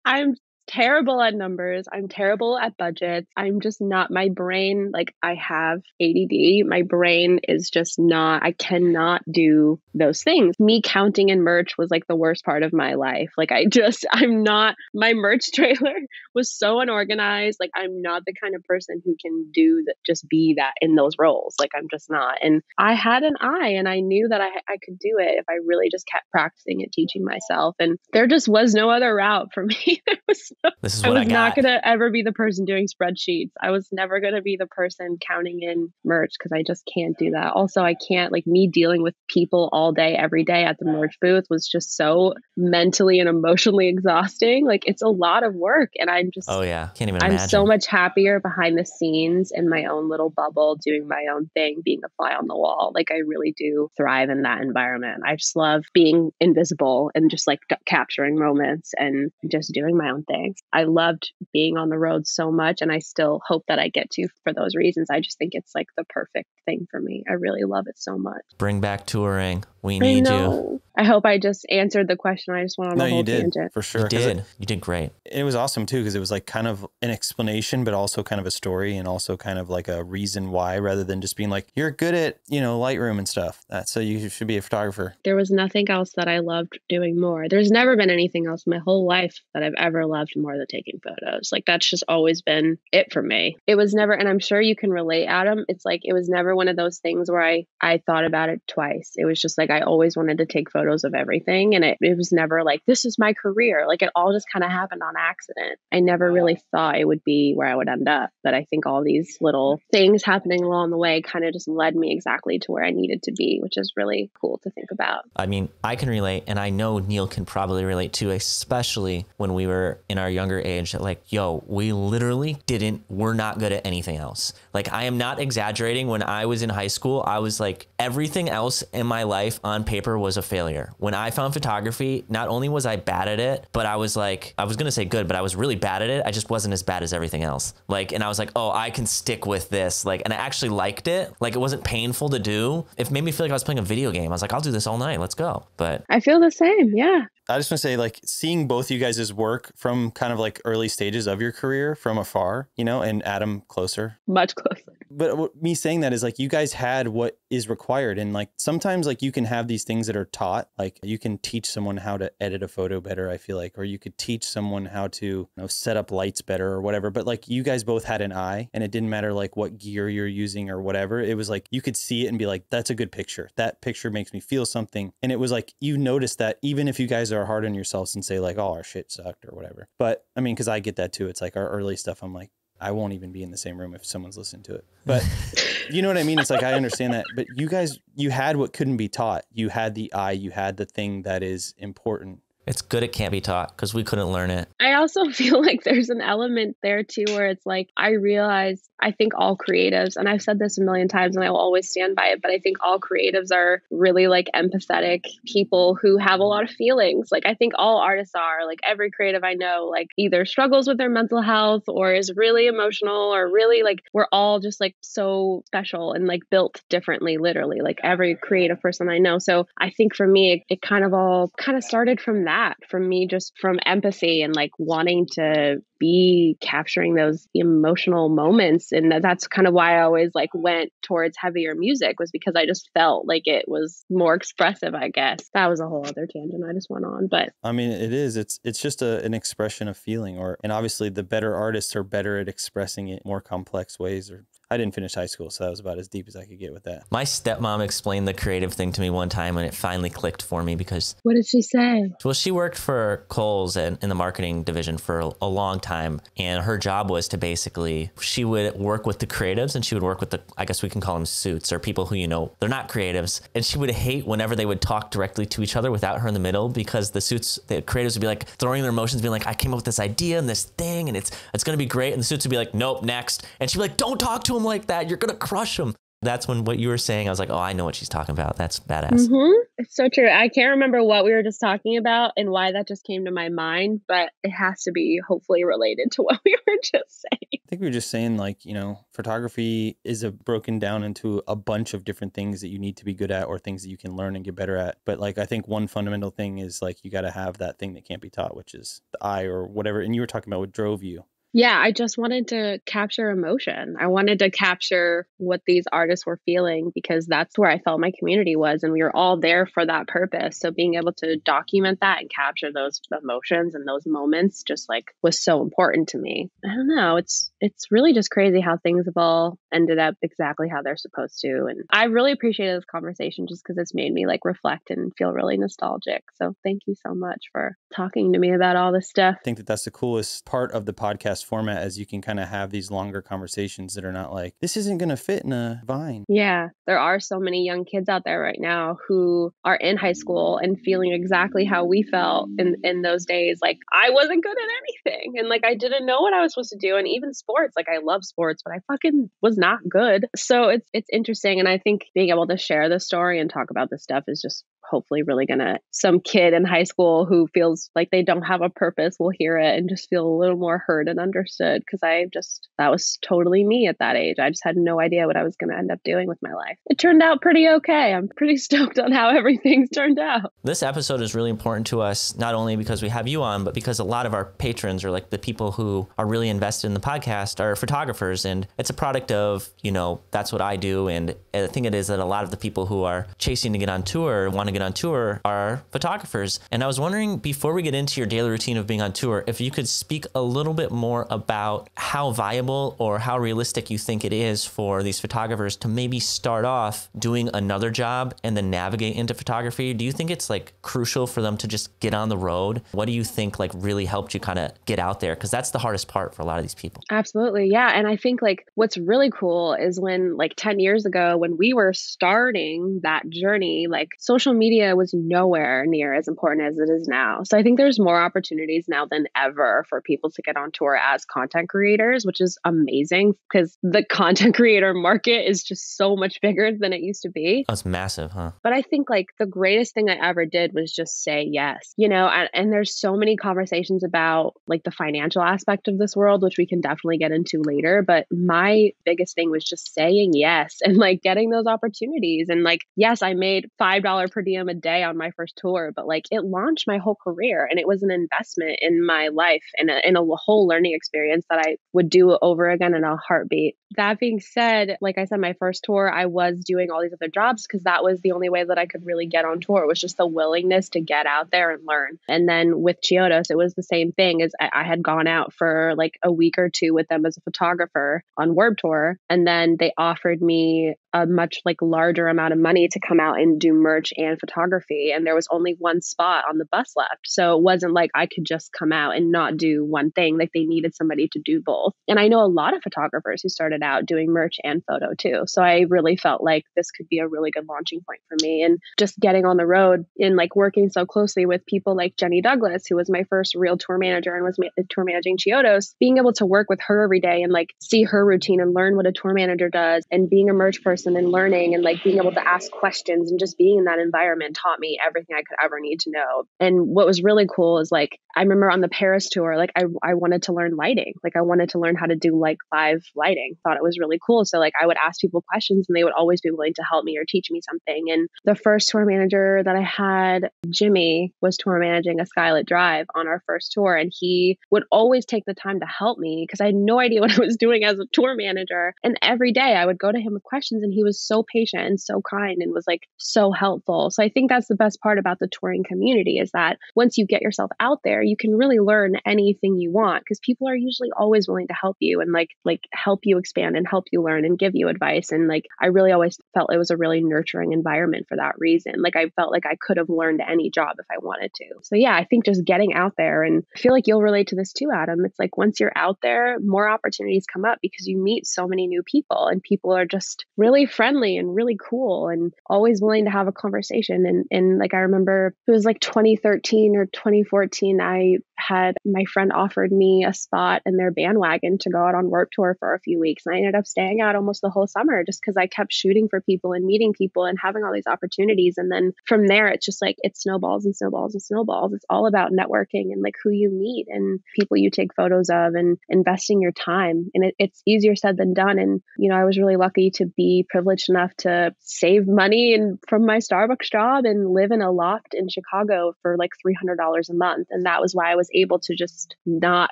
I'm terrible at numbers. I'm terrible at budgets. I'm just not my brain like I have ADD. My brain is just not I cannot do those things. Me counting in merch was like the worst part of my life. Like I just I'm not my merch trailer was so unorganized. Like I'm not the kind of person who can do that just be that in those roles. Like I'm just not. And I had an eye and I knew that I I could do it if I really just kept practicing and teaching myself. And there just was no other route for me. there was This is I what I, was got. not going to ever be the person doing spreadsheets. I was never going to be the person counting in merch because I just can't do that. Also, I can't, like, me dealing with people all day, every day at the merch booth was just so mentally and emotionally exhausting. Like, it's a lot of work. And I'm just, oh yeah, can't even I'm imagine. so much happier behind the scenes in my own little bubble, doing my own thing, being a fly on the wall. Like, I really do thrive in that environment. I just love being invisible and just like capturing moments and just doing my own thing. I loved being on the road so much, and I still hope that I get to for those reasons. I just think it's like the perfect thing for me. I really love it so much. Bring back touring. We I need you. I hope I just answered the question. I just went on No, a whole you did tangent. for sure. You did. You did great. It, it was awesome too because it was like kind of an explanation, but also kind of a story, and also kind of like a reason why, rather than just being like you're good at you know Lightroom and stuff. That's so you should be a photographer. There was nothing else that I loved doing more. There's never been anything else in my whole life that I've ever loved more than taking photos. Like that's just always been it for me. It was never and I'm sure you can relate Adam. It's like it was never one of those things where I I thought about it twice. It was just like I always wanted to take photos of everything and it, it was never like this is my career. Like it all just kind of happened on accident. I never really thought it would be where I would end up, but I think all these little things happening along the way kind of just led me exactly to where I needed to be, which is really cool to think about. I mean, I can relate, and I know Neil can probably relate too, especially when we were in our younger age. That like, yo, we literally didn't, we're not good at anything else. Like, I am not exaggerating. When I was in high school, I was like, everything else in my life on paper was a failure. When I found photography, not only was I bad at it, but I was like, I was gonna say good, but I was really bad at it. I just wasn't as bad as everything else. Like, and I was like, oh, I can stick with this. Like, and I actually liked it. Like, it wasn't painful to do. It made me feel like I was playing a video game. I was like, I'll do this all night. Let's go. But I feel the same. Yeah. I just want to say, like, seeing both you guys' work from kind of like early stages of your career from afar, you know, and Adam closer. Much closer. But what- me saying that is like, you guys had what is required. And like, sometimes like you can have these things that are taught. Like, you can teach someone how to edit a photo better, I feel like, or you could teach someone how to, you know, set up lights better or whatever. But like, you guys both had an eye and it didn't matter like what gear you're using or whatever. It was like, you could see it and be like, that's a good picture. That picture makes me feel something. And it was like, you noticed that even if you guys are hard on yourselves and say like, oh, our shit sucked or whatever. But I mean, cause I get that too. It's like our early stuff. I'm like, I won't even be in the same room if someone's listening to it. But you know what I mean? It's like I understand that. But you guys, you had what couldn't be taught. You had the eye, you had the thing that is important. It's good it can't be taught because we couldn't learn it. I also feel like there's an element there too where it's like I realize I think all creatives, and I've said this a million times and I will always stand by it, but I think all creatives are really like empathetic people who have a lot of feelings. Like I think all artists are, like every creative I know, like either struggles with their mental health or is really emotional or really like we're all just like so special and like built differently, literally, like every creative person I know. So I think for me, it, it kind of all kind of started from that, from me just from empathy and like wanting to be capturing those emotional moments and that's kind of why I always like went towards heavier music was because I just felt like it was more expressive I guess that was a whole other tangent I just went on but I mean, it is. It's it's just a, an expression of feeling, or and obviously the better artists are better at expressing it more complex ways. Or I didn't finish high school, so that was about as deep as I could get with that. My stepmom explained the creative thing to me one time and it finally clicked for me because what did she say Well, she worked for Kohl's and in the marketing division for a, a long time, and her job was to basically she would work with the creatives and she would work with the I guess we can call them suits or people who you know they're not creatives, and she would hate whenever they would talk directly to each other without her in the middle because the suits the creatives would be like throwing their emotions, being like I came up with this idea and this thing and it's it's gonna be great, and the suits would be like nope next, and she'd be like don't talk to him like that, you're gonna crush him. That's when what you were saying, I was like, oh, I know what she's talking about. That's badass. hmm It's so true. I can't remember what we were just talking about and why that just came to my mind, but it has to be hopefully related to what we were just saying. I think we were just saying like you know photography is a broken down into a bunch of different things that you need to be good at or things that you can learn and get better at. But like I think one fundamental thing is like you got to have that thing that can't be taught, which is the eye or whatever. And you were talking about what drove you. Yeah, I just wanted to capture emotion. I wanted to capture what these artists were feeling because that's where I felt my community was. And we were all there for that purpose. So being able to document that and capture those emotions and those moments just like was so important to me. I don't know. It's it's really just crazy how things have all ended up exactly how they're supposed to. And I really appreciated this conversation just because it's made me like reflect and feel really nostalgic. So thank you so much for talking to me about all this stuff. I think that that's the coolest part of the podcast format as you can kind of have these longer conversations that are not like this isn't going to fit in a vine. Yeah, there are so many young kids out there right now who are in high school and feeling exactly how we felt in in those days. Like I wasn't good at anything, and like I didn't know what I was supposed to do. And even sports, like I love sports, but I fucking was not good. So it's it's interesting, and I think being able to share this story and talk about this stuff is just hopefully really gonna some kid in high school who feels like they don't have a purpose will hear it and just feel a little more heard and understood because i just that was totally me at that age i just had no idea what i was gonna end up doing with my life it turned out pretty okay i'm pretty stoked on how everything's turned out This episode is really important to us, not only because we have you on, but because a lot of our patrons or like the people who are really invested in the podcast are photographers. And it's a product of, you know, that's what I do. And I think it is that a lot of the people who are chasing to get on tour, want to get on tour, are photographers. And I was wondering, before we get into your daily routine of being on tour, if you could speak a little bit more about how viable or how realistic you think it is for these photographers to maybe start off doing another job and then navigate into photography. Do you think it's like crucial for them to just get on the road? What do you think like really helped you kind of get out there? Because that's the hardest part for a lot of these people. Absolutely. Yeah. And I think like what's really cool is when like 10 years ago, when we were starting that journey, like social media media was nowhere near as important as it is now. So I think there's more opportunities now than ever for people to get on tour as content creators, which is amazing because the content creator market is just so much bigger than it used to be. That's massive, huh? But I think like the greatest thing I ever did was just say yes, you know, and, and there's so many conversations about like the financial aspect of this world, which we can definitely get into later. But my biggest thing was just saying yes and like getting those opportunities. And like, yes, I made $5 per diem a day on my first tour, but like it launched my whole career and it was an investment in my life and a, in a whole learning experience that I would do over again in a heartbeat. That being said, like I said, my first tour, I was doing all these other jobs because that was the only way that I could really get on tour It was just the willingness to get out there and learn. And then with Chiodos, it was the same thing as I, I had gone out for like a week or two with them as a photographer on Warped Tour. And then they offered me a much like larger amount of money to come out and do merch and photography and there was only one spot on the bus left. So it wasn't like i could just come out and not do one thing like they needed somebody to do both. And i know a lot of photographers who started out doing merch and photo too. So i really felt like this could be a really good launching point for me. And just getting on the road and like working so closely with people like jenny douglas who was my first real tour manager and was ma- uh, tour managing chiodos being able to work with her every day and like see her routine and learn what a tour manager does and being a merch person and learning and like being able to ask questions and just being in that environment taught me everything I could ever need to know. And what was really cool is like I remember on the Paris tour, like I I wanted to learn lighting. Like I wanted to learn how to do like live lighting. Thought it was really cool. So like I would ask people questions and they would always be willing to help me or teach me something. And the first tour manager that I had, Jimmy, was tour managing a Skylit Drive on our first tour and he would always take the time to help me because I had no idea what I was doing as a tour manager. And every day I would go to him with questions and he was so patient and so kind and was like so helpful. So I think that's the best part about the touring community is that once you get yourself out there, you can really learn anything you want because people are usually always willing to help you and like like help you expand and help you learn and give you advice and like I really always felt it was a really nurturing environment for that reason. Like I felt like I could have learned any job if I wanted to. So yeah, I think just getting out there and I feel like you'll relate to this too, Adam. It's like once you're out there, more opportunities come up because you meet so many new people and people are just really really friendly and really cool and always willing to have a conversation. And, and like, I remember it was like 2013 or 2014, I had my friend offered me a spot in their bandwagon to go out on Warped Tour for a few weeks. And I ended up staying out almost the whole summer just because I kept shooting for people and meeting people and having all these opportunities. And then from there, it's just like it snowballs and snowballs and snowballs. It's all about networking and like who you meet and people you take photos of and investing your time. And it, it's easier said than done. And, you know, I was really lucky to be privileged enough to save money and from my Starbucks job and live in a loft in Chicago for like $300 a month. And that was why I was able to just not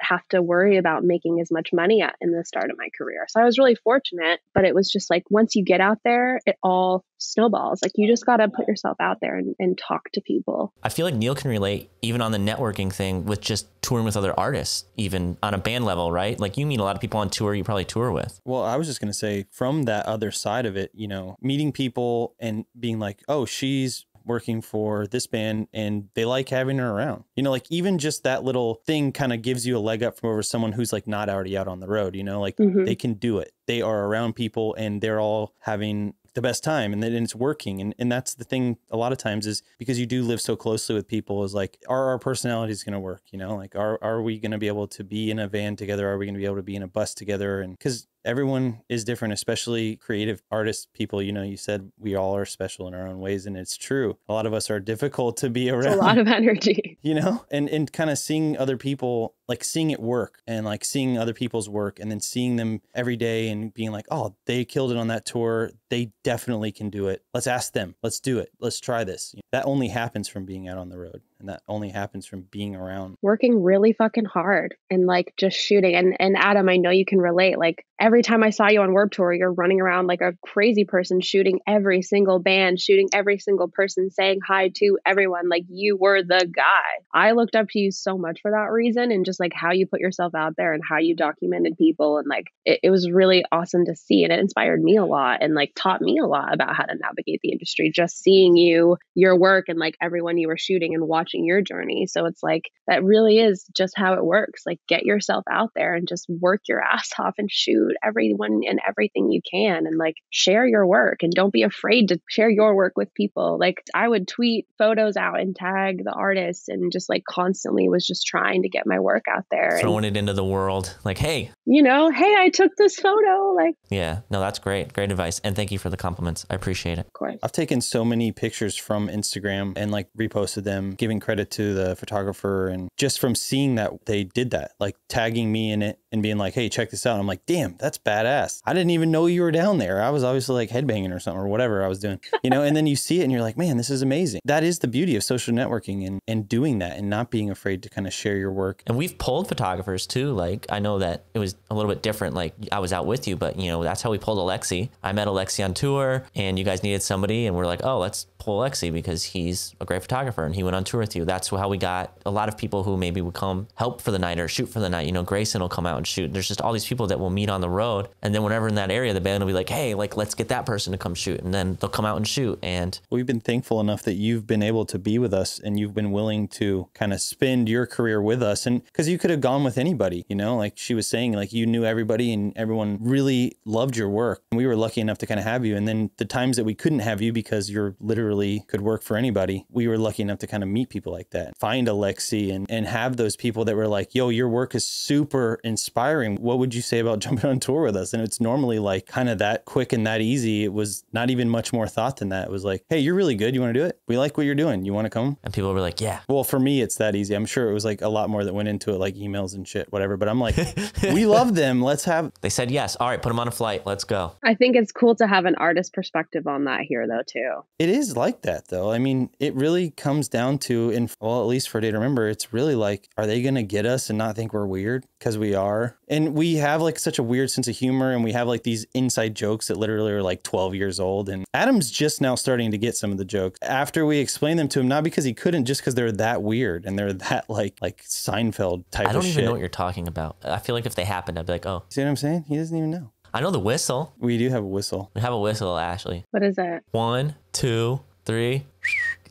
have to worry about making as much money in the start of my career. So I was really fortunate, but it was just like once you get out there, it all snowballs. Like you just got to put yourself out there and, and talk to people. I feel like Neil can relate even on the networking thing with just touring with other artists, even on a band level, right? Like you meet a lot of people on tour you probably tour with. Well, I was just going to say from that other side of it, you know, meeting people and being like, oh, she's working for this band and they like having her around. You know, like even just that little thing kind of gives you a leg up from over someone who's like not already out on the road, you know, like mm-hmm. they can do it. They are around people and they're all having the best time and then it's working and, and that's the thing a lot of times is because you do live so closely with people is like are our personalities going to work you know? Like are, are we going to be able to be in a van together? Are we going to be able to be in a bus together? And because everyone is different, especially creative artists, people. You know, you said we all are special in our own ways, and it's true. A lot of us are difficult to be around. It's a lot of energy, you know, and and kind of seeing other people, like seeing it work, and like seeing other people's work, and then seeing them every day, and being like, oh, they killed it on that tour. They definitely can do it. Let's ask them. Let's do it. Let's try this. That only happens from being out on the road and that only happens from being around. Working really fucking hard and like just shooting and and adam i know you can relate like every time i saw you on warped tour you're running around like a crazy person shooting every single band shooting every single person saying hi to everyone like you were the guy. I looked up to you so much for that reason and just like how you put yourself out there and how you documented people and like it, it was really awesome to see and it inspired me a lot and like taught me a lot about how to navigate the industry. Just seeing you your work and like everyone you were shooting and watching your journey. So it's like that really is just how it works. Like get yourself out there and just work your ass off and shoot everyone and everything you can and like share your work and don't be afraid to share your work with people. Like I would tweet photos out and tag the artists and just like constantly was just trying to get my work out there. Throwing and, it into the world. Like, hey, you know, hey, I took this photo. Like, yeah, no, that's great. Great advice. And thank you for the compliments. I appreciate it. Of course. I've taken so many pictures from Instagram and like reposted them, giving credit to the photographer. And just from seeing that they did that, like tagging me in it and being like, hey, check this out. I'm like, damn, that's badass. I didn't even know you were down there. I was obviously like headbanging or something or whatever I was doing, you know, and then you see it and you're like, man, this is amazing. That is the beauty of social networking and, and doing that and not being afraid to kind of share your work. And we've pulled photographers too. Like, I know that it was a little bit different. Like, I was out with you, but you know, that's how we pulled Alexi. I met Alexi on tour and you guys needed somebody, and we're like, oh, let's pull Alexi because he's a great photographer and he went on tour with you. That's how we got a lot of people who maybe would come help for the night or shoot for the night. You know, Grayson will come out and shoot. There's just all these people that will meet on the road. And then whenever in that area, the band will be like, hey, like, let's get that person to come shoot. And then they'll come out and shoot. And we've been thankful enough that you've been able to be with us and you've been willing to kind of spend your career with us. And because you could have gone with anybody, you know, like she was saying, like you knew everybody and everyone really loved your work. And we were lucky enough to kind of have you. And then the times that we couldn't have you because you're literally could work for anybody, we were lucky enough to kind of meet people like that, find Alexi and, and have those people that were like, yo, your work is super inspiring. What would you say about jumping on tour with us? And it's normally like kind of that quick and that easy. It was not even much more thought than that. It was like, hey, you're really good. You want to do it? We like what you're doing. You want to come? And people were like, yeah. Well, for me, it's that easy. I'm sure it was like a lot more that went into it, like emails and shit, whatever. But I'm like, we love them. Let's have. They said yes. All right, put them on a flight. Let's go. I think it's cool to have an artist perspective on that here, though, too. It is like that, though. I mean, it really comes down to, in well, at least for Day to Remember, it's really like, are they going to get us and not think we're weird? Because we are. And we have like such a weird sense of humor and we have like these inside jokes that literally are like 12 years old. And Adam's just now starting to get some of the jokes after we explain them to him, not because he couldn't, just because they're that weird and they're that like, like Seinfeld type I don't of even shit. know what you're talking about. I feel like if they happened, I'd be like, oh, See what I'm saying? He doesn't even know. I know the whistle. We do have a whistle. We have a whistle, Ashley. What is it? One, two, three.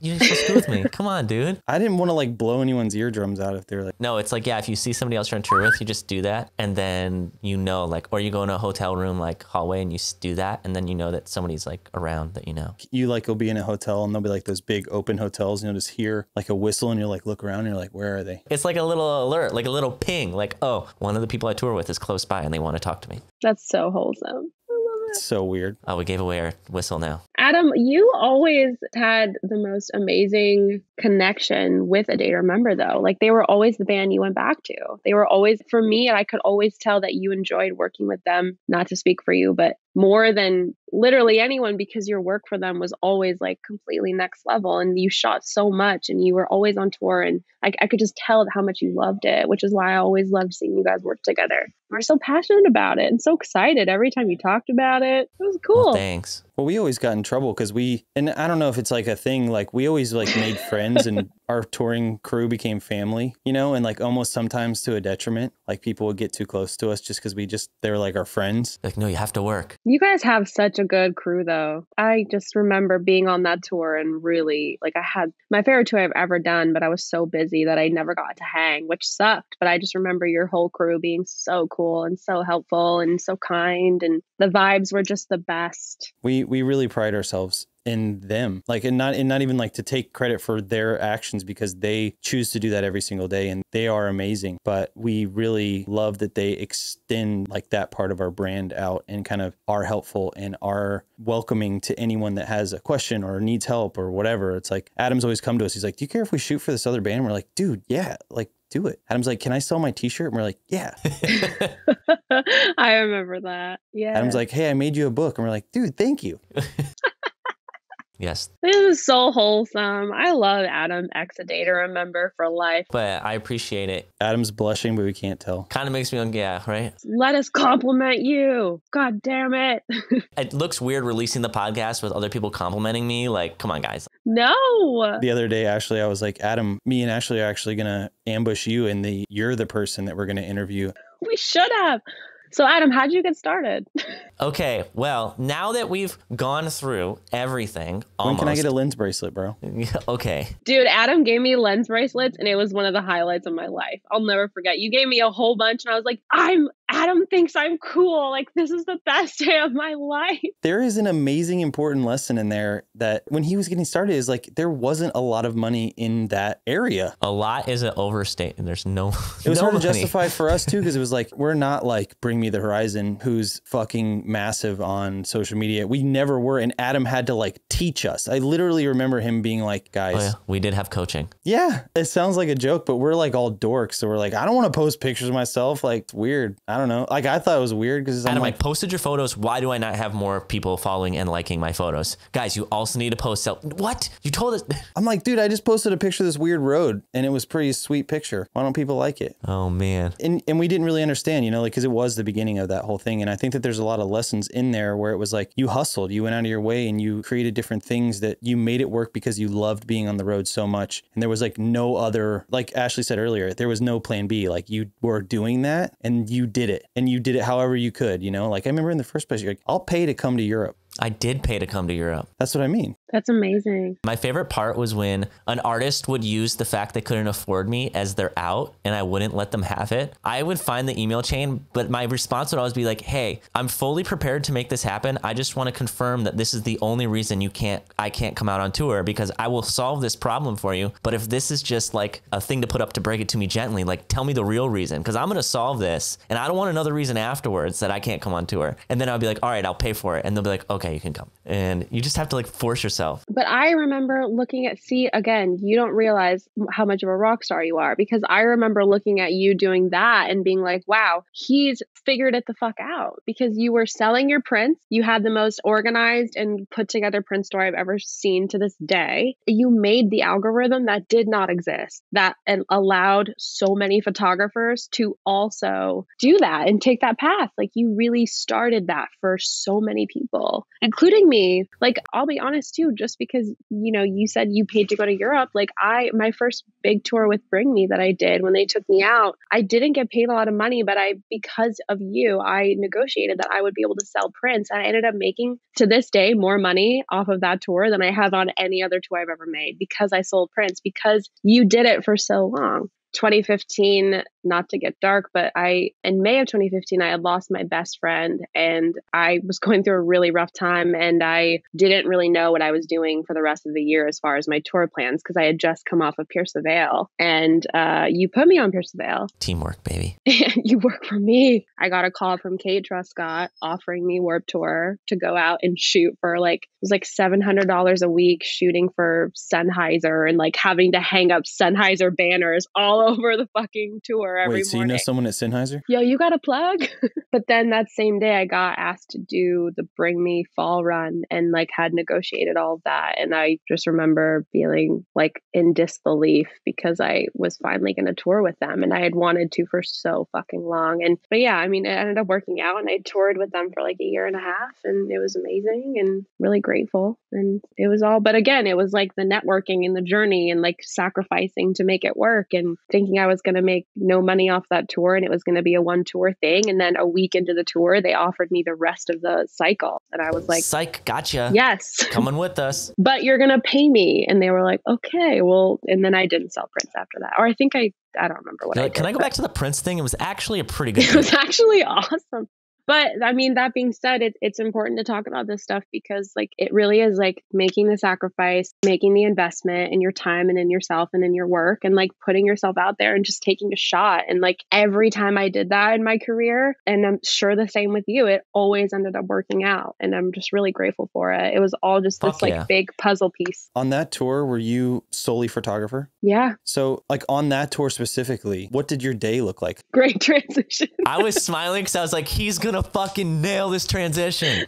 You're supposed to go with me. Come on, dude. I didn't want to like blow anyone's eardrums out if they're like, No, it's like, yeah, if you see somebody else trying to tour with, you just do that. And then you know, like, or you go in a hotel room, like hallway, and you do that. And then you know that somebody's like around that you know. you like will be in a hotel and they'll be like those big open hotels and you'll just hear like a whistle and you'll like look around and you're like, where are they? It's like a little alert, like a little ping, like, oh, one of the people I tour with is close by and they want to talk to me. That's so wholesome. I love it. It's so weird. Oh, we gave away our whistle now. Adam, you always had the most amazing connection with a day member, though. Like they were always the band you went back to. They were always for me and I could always tell that you enjoyed working with them, not to speak for you, but more than literally anyone because your work for them was always like completely next level and you shot so much and you were always on tour and I, I could just tell how much you loved it which is why i always loved seeing you guys work together we're so passionate about it and so excited every time you talked about it it was cool Well, thanks. Well, we always got in trouble because we, and I don't know if it's like a thing, like we always like made friends and our touring crew became family, you know, and like almost sometimes to a detriment. Like people would get too close to us just because we just, they were like our friends. Like, no, you have to work. You guys have such a good crew, though. I just remember being on that tour and really, like, I had my favorite tour I've ever done, but I was so busy that I never got to hang, which sucked. But I just remember your whole crew being so cool and so helpful and so kind, and the vibes were just the best. We, we really pride ourselves in them. Like and not and not even like to take credit for their actions because they choose to do that every single day and they are amazing but we really love that they extend like that part of our brand out and kind of are helpful and are welcoming to anyone that has a question or needs help or whatever. It's like adam's always come to us. He's like do you care if we shoot for this other band? We're like dude yeah like do it. Adam's like can i sell my t-shirt? And we're like yeah. I remember that. Yeah. adam's like hey i made you a book. And we're like dude thank you Yes. this is so wholesome. I love Adam X a day to remember for life. But I appreciate it. adam's blushing but we can't tell Kind of makes me, yeah, right? Let us compliment you. God damn it. It looks weird releasing the podcast with other people complimenting me. Like, come on, guys. no. the other day ashley i was like adam me and ashley are actually gonna ambush you and the you're the person that we're gonna interview We should have. So, Adam, how'd you get started? Okay, well, now that we've gone through everything, When can I get a lens bracelet, bro? okay, Dude, Adam gave me lens bracelets and it was one of the highlights of my life. I'll never forget. You gave me a whole bunch and I was like, I'm Adam thinks I'm cool. Like this is the best day of my life. There is an amazing important lesson in there that when he was getting started is like there wasn't a lot of money in that area. a lot is an overstatement. And there's no. It was no hard to justify for us too because it was like we're not like Bring Me the Horizon, who's fucking massive on social media. We never were, and Adam had to like teach us. I literally remember him being like, oh, "Guys, Oh, yeah, we did have coaching. yeah, it sounds like a joke, but we're like all dorks, so we're like, I don't want to post pictures of myself. Like, it's weird. I don't know. Like, I thought it was weird because I'm Adam, like, I posted your photos. Why do I not have more people following and liking my photos? Guys, you also need to post. Self- what? You told us. I'm like, dude, I just posted a picture of this weird road, and it was pretty sweet picture. Why don't people like it? Oh, man. and and we didn't really understand, you know, like because it was the beginning of that whole thing. And I think that there's a lot of lessons in there where it was like you hustled, you went out of your way, and you created different things that you made it work because you loved being on the road so much. And there was like no other, like Ashley said earlier, there was no plan B. Like you were doing that, and you did it, and you did it however you could. You know, like I remember in the first place, you're like, I'll pay to come to Europe. I did pay to come to Europe. That's what I mean. That's amazing. My favorite part was when an artist would use the fact they couldn't afford me as their out and I wouldn't let them have it. I would find the email chain, but my response would always be like, "Hey, I'm fully prepared to make this happen. I just want to confirm that this is the only reason you can't I can't come out on tour because I will solve this problem for you. But if this is just like a thing to put up to break it to me gently, like tell me the real reason because I'm going to solve this and I don't want another reason afterwards that I can't come on tour." And then I'll be like, "All right, I'll pay for it." And they'll be like, "Okay, you can come." And you just have to like force yourself. But I remember looking at, see, again, you don't realize how much of a rock star you are because I remember looking at you doing that and being like, wow, he's figured it the fuck out because you were selling your prints. You had the most organized and put together print store I've ever seen to this day. You made the algorithm that did not exist that allowed so many photographers to also do that and take that path. Like you really started that for so many people, including me. Like I'll be honest too, just because you know you said you paid to go to Europe. Like I, my first big tour with Bring Me that I did when they took me out, I didn't get paid a lot of money, but I because of you, I negotiated that I would be able to sell prints, and I ended up making to this day more money off of that tour than I have on any other tour I've ever made because I sold prints because you did it for so long. 2015, not to get dark, but I, in May of 2015, I had lost my best friend and I was going through a really rough time and I didn't really know what I was doing for the rest of the year as far as my tour plans because I had just come off of Pierce the Veil and uh, you put me on Pierce the Veil Teamwork, baby. you work for me. I got a call from Kate Truscott offering me Warped Tour to go out and shoot for like it was like seven hundred dollars a week shooting for Sennheiser and like having to hang up Sennheiser banners all over the fucking tour every Wait, so you know someone at Sennheiser? Yo, you got a plug? but then that same day, I got asked to do the Bring Me Fall Run and like had negotiated all of that. And I just remember feeling like in disbelief because I was finally going to tour with them and I had wanted to for so fucking long. And but yeah, I mean, it ended up working out and I toured with them for like a year and a half and it was amazing and really grateful. And it was all, but again, it was like the networking and the journey and like sacrificing to make it work and thinking I was going to make no money off that tour and it was going to be a one tour thing. And then a week into the tour, they offered me the rest of the cycle. And I was like, Psych, gotcha. yes, Coming with us. but you're going to pay me. And they were like, okay, well, and then I didn't sell prints after that. Or I think I, I don't remember what I like, Can I go back to the prints thing? It was actually a pretty good it was actually awesome. But I mean, that being said, it, it's important to talk about this stuff because, like, it really is like making the sacrifice, making the investment in your time and in yourself and in your work, and like putting yourself out there and just taking a shot. And like every time I did that in my career, and I'm sure the same with you, it always ended up working out. And I'm just really grateful for it. It was all just this Fuck like yeah. big puzzle piece. On that tour, were you solely photographer? Yeah, So, like on that tour specifically, what did your day look like? great transition. I was smiling because I was like, he's gonna fucking nail this transition.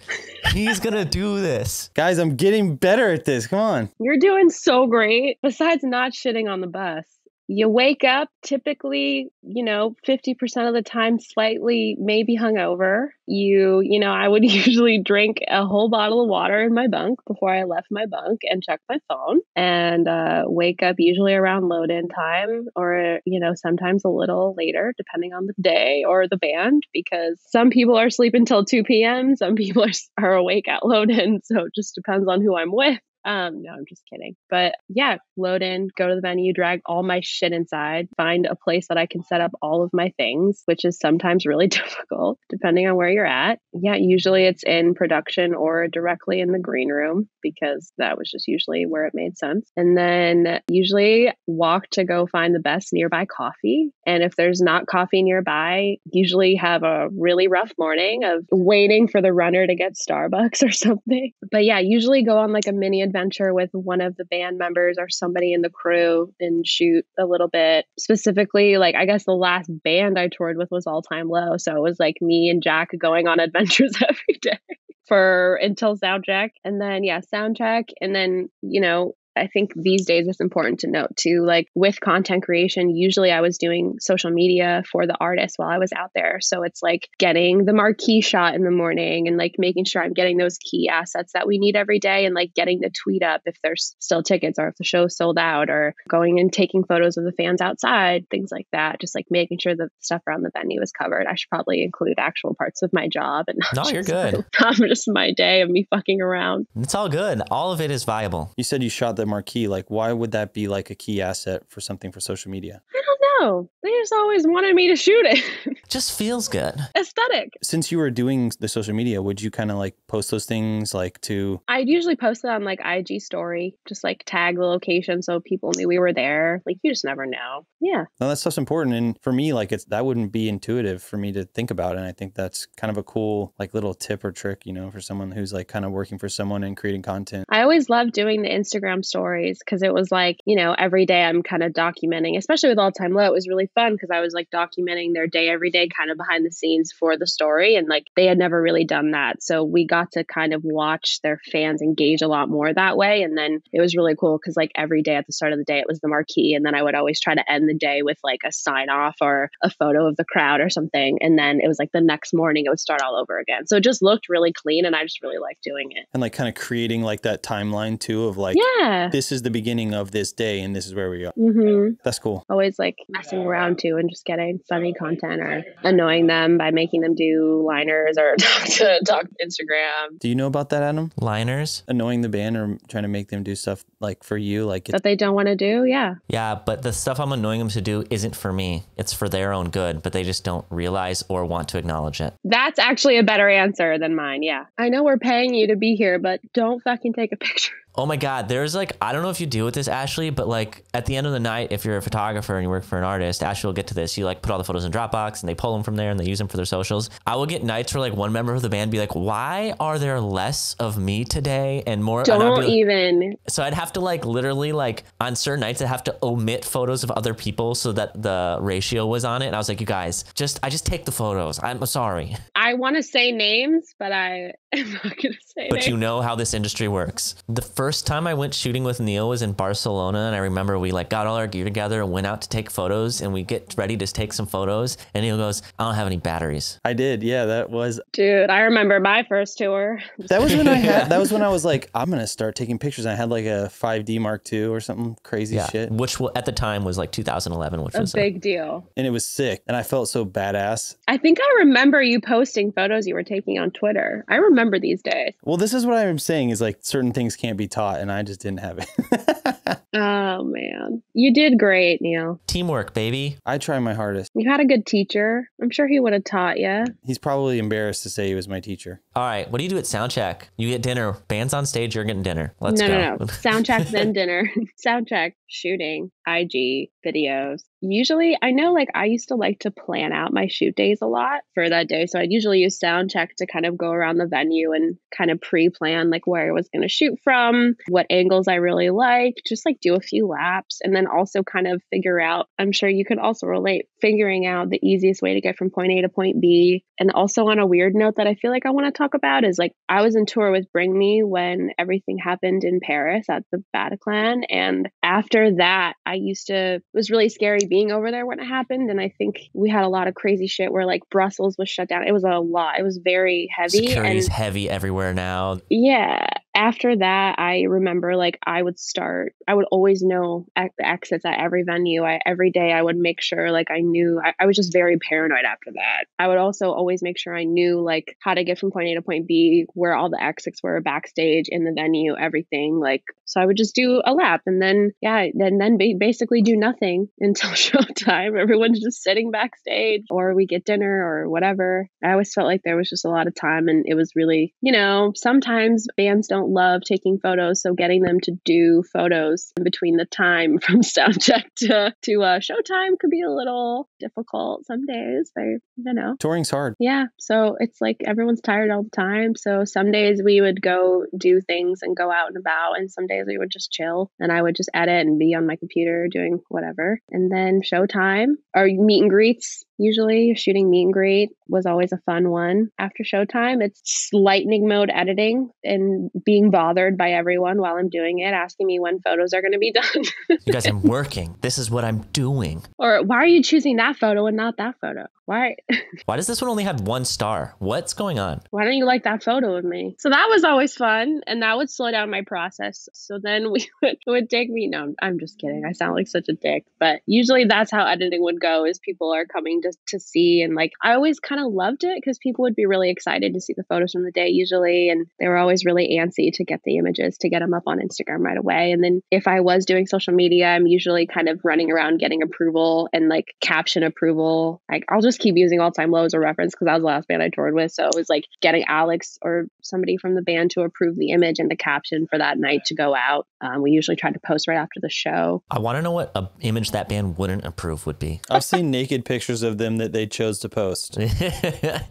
He's gonna do this. Guys, I'm getting better at this. Come on. You're doing so great. Besides not shitting on the bus. You wake up typically, you know, 50% of the time slightly maybe hungover. You, you know, I would usually drink a whole bottle of water in my bunk before I left my bunk and check my phone and uh, wake up usually around load in time or, you know, sometimes a little later depending on the day or the band because some people are sleeping till 2 p.m., some people are, are awake at load in. So it just depends on who I'm with. Um, no, I'm just kidding. But yeah, load in, go to the venue, drag all my shit inside, find a place that I can set up all of my things, which is sometimes really difficult depending on where you're at. Yeah, usually it's in production or directly in the green room because that was just usually where it made sense. And then usually walk to go find the best nearby coffee. And if there's not coffee nearby, usually have a really rough morning of waiting for the runner to get Starbucks or something. But yeah, usually go on like a mini adventure with one of the band members or somebody in the crew and shoot a little bit. Specifically, like I guess the last band I toured with was All Time Low. So it was like me and Jack going on adventures every day for until sound check and then yeah sound check and then you know I think these days it's important to note too, like with content creation, usually I was doing social media for the artist while I was out there. So it's like getting the marquee shot in the morning and like making sure I'm getting those key assets that we need every day and like getting the tweet up if there's still tickets or if the show's sold out or going and taking photos of the fans outside, things like that. Just like making sure the stuff around the venue is covered. I should probably include actual parts of my job and no, you're good. Not just my day of me fucking around. It's all good. All of it is viable. You said you shot the marquee. Like, why would that be like a key asset for something for social media? I don't know. They just always wanted me to shoot it. just feels good. Aesthetic. Since you were doing the social media, would you kind of like post those things like to? I'd usually post it on like IG story, just like tag the location so people knew we were there. Like you just never know. Yeah. No, that stuff's important. And for me, like it's that wouldn't be intuitive for me to think about. And I think that's kind of a cool like little tip or trick, you know, for someone who's like kind of working for someone and creating content. I always love doing the Instagram stories because it was like, you know, every day I'm kind of documenting, especially with All Time Low. It was really fun because I was like documenting their day every day, kind of behind the scenes for the story. And like they had never really done that. So we got to kind of watch their fans engage a lot more that way. And then it was really cool because like every day at the start of the day, it was the marquee. And then I would always try to end the day with like a sign off or a photo of the crowd or something. And then it was like the next morning, it would start all over again. So it just looked really clean. And I just really liked doing it. And like kind of creating like that timeline too of like, yeah, this is the beginning of this day and this is where we are. Mm-hmm. That's cool. Always like messing around too and just getting funny content or annoying them by making them do liners or talk to talk Instagram. Do you know about that, Adam? Liners? Annoying the band or trying to make them do stuff like for you, like that they don't want to do. Yeah. Yeah, but the stuff I'm annoying them to do isn't for me. It's for their own good, but they just don't realize or want to acknowledge it. That's actually a better answer than mine. Yeah. I know we're paying you to be here, but don't fucking take a picture. Oh my God, there's like, I don't know if you deal with this, Ashley, but like at the end of the night, if you're a photographer and you work for an artist, Ashley will get to this. You like put all the photos in Dropbox and they pull them from there and they use them for their socials. I will get nights where like one member of the band be like, why are there less of me today and more? Don't and like, even. So I'd have to like literally like on certain nights, I'd have to omit photos of other people so that the ratio was on it. And I was like, you guys, just, I just take the photos. I'm sorry. I want to say names, but I am not going to say But names. you know how this industry works. The first time I went shooting with Neil was in Barcelona, and I remember we like got all our gear together and went out to take photos, and we get ready to take some photos, and Neil goes, "I don't have any batteries." I did, yeah. That was, dude. I remember my first tour. That was when I had. That was when I was like, I'm gonna start taking pictures. I had like a 5D Mark II or something crazy yeah, shit, which at the time was like 2011, which a was big a, big deal, and it was sick, and I felt so badass. I think I remember you posting photos you were taking on Twitter. I remember these days. Well, this is what I'm saying is like certain things can't be taught, and I just didn't have it. oh man, you did great, Neil. Teamwork, baby. I try my hardest. You had a good teacher. I'm sure he would have taught you. He's probably embarrassed to say he was my teacher. All right, what do you do at soundcheck? You get dinner. Band's on stage. You're getting dinner. Let's no, go. No, no, Soundcheck then dinner. Soundcheck shooting, IG videos. Usually, I know like I used to like to plan out my shoot days a lot for that day. So I'd usually use Soundcheck to kind of go around the venue and kind of pre plan like where I was going to shoot from, what angles I really like, just like do a few laps, and then also kind of figure out. I'm sure you could also relate figuring out the easiest way to get from point A to point B. And also on a weird note that I feel like I want to talk about is like I was in tour with Bring Me when everything happened in Paris at the Bataclan. And after that, I used to it was really scary being over there when it happened. And I think we had a lot of crazy shit where like Brussels was shut down. It was a lot. It was very heavy. Security's and heavy everywhere now. yeah. After that, I remember like I would start, I would always know at the exits at every venue. I, every day I would make sure like I knew, I, I was just very paranoid after that. I would also always make sure I knew like how to get from point A to point B, where all the exits were backstage in the venue, everything. Like, so I would just do a lap and then, yeah, then, then ba- basically do nothing until showtime. Everyone's just sitting backstage or we get dinner or whatever. I always felt like there was just a lot of time and it was really, you know, sometimes bands don't love taking photos. So getting them to do photos in between the time from sound check to, to uh, showtime could be a little difficult some days. I, you know. Touring's hard. Yeah. So it's like everyone's tired all the time. So some days we would go do things and go out and about, and some days we would just chill and I would just edit and be on my computer doing whatever. And then showtime or meet and greets. Usually, shooting meet and greet was always a fun one. After showtime, it's lightning mode editing and being bothered by everyone while I'm doing it, asking me when photos are going to be done. You guys, I'm working. This is what I'm doing. or why are you choosing that photo and not that photo? Why? Why does this one only have one star? What's going on? why don't you like that photo of me? So that was always fun, and that would slow down my process. So then we would it would take me. No, I'm just kidding. I sound like such a dick, but usually that's how editing would go: is people are coming just to see, and like I always kind of loved it because people would be really excited to see the photos from the day usually, and they were always really antsy to get the images to get them up on Instagram right away. And then if I was doing social media, I'm usually kind of running around getting approval and like caption approval. Like I'll just keep using all time low as a reference because that was the last band I toured with. So it was like getting Alex or somebody from the band to approve the image and the caption for that night to go out. Um, we usually try to post right after the show. I want to know what a image that band wouldn't approve would be. I've seen naked pictures of them that they chose to post.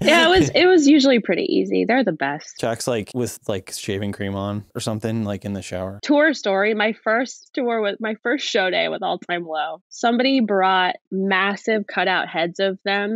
Yeah, it was it was usually pretty easy. They're the best. Jack's like with like shaving cream on or something, like in the shower. tour story my first tour with my first show day with all time low somebody brought massive cutout heads of them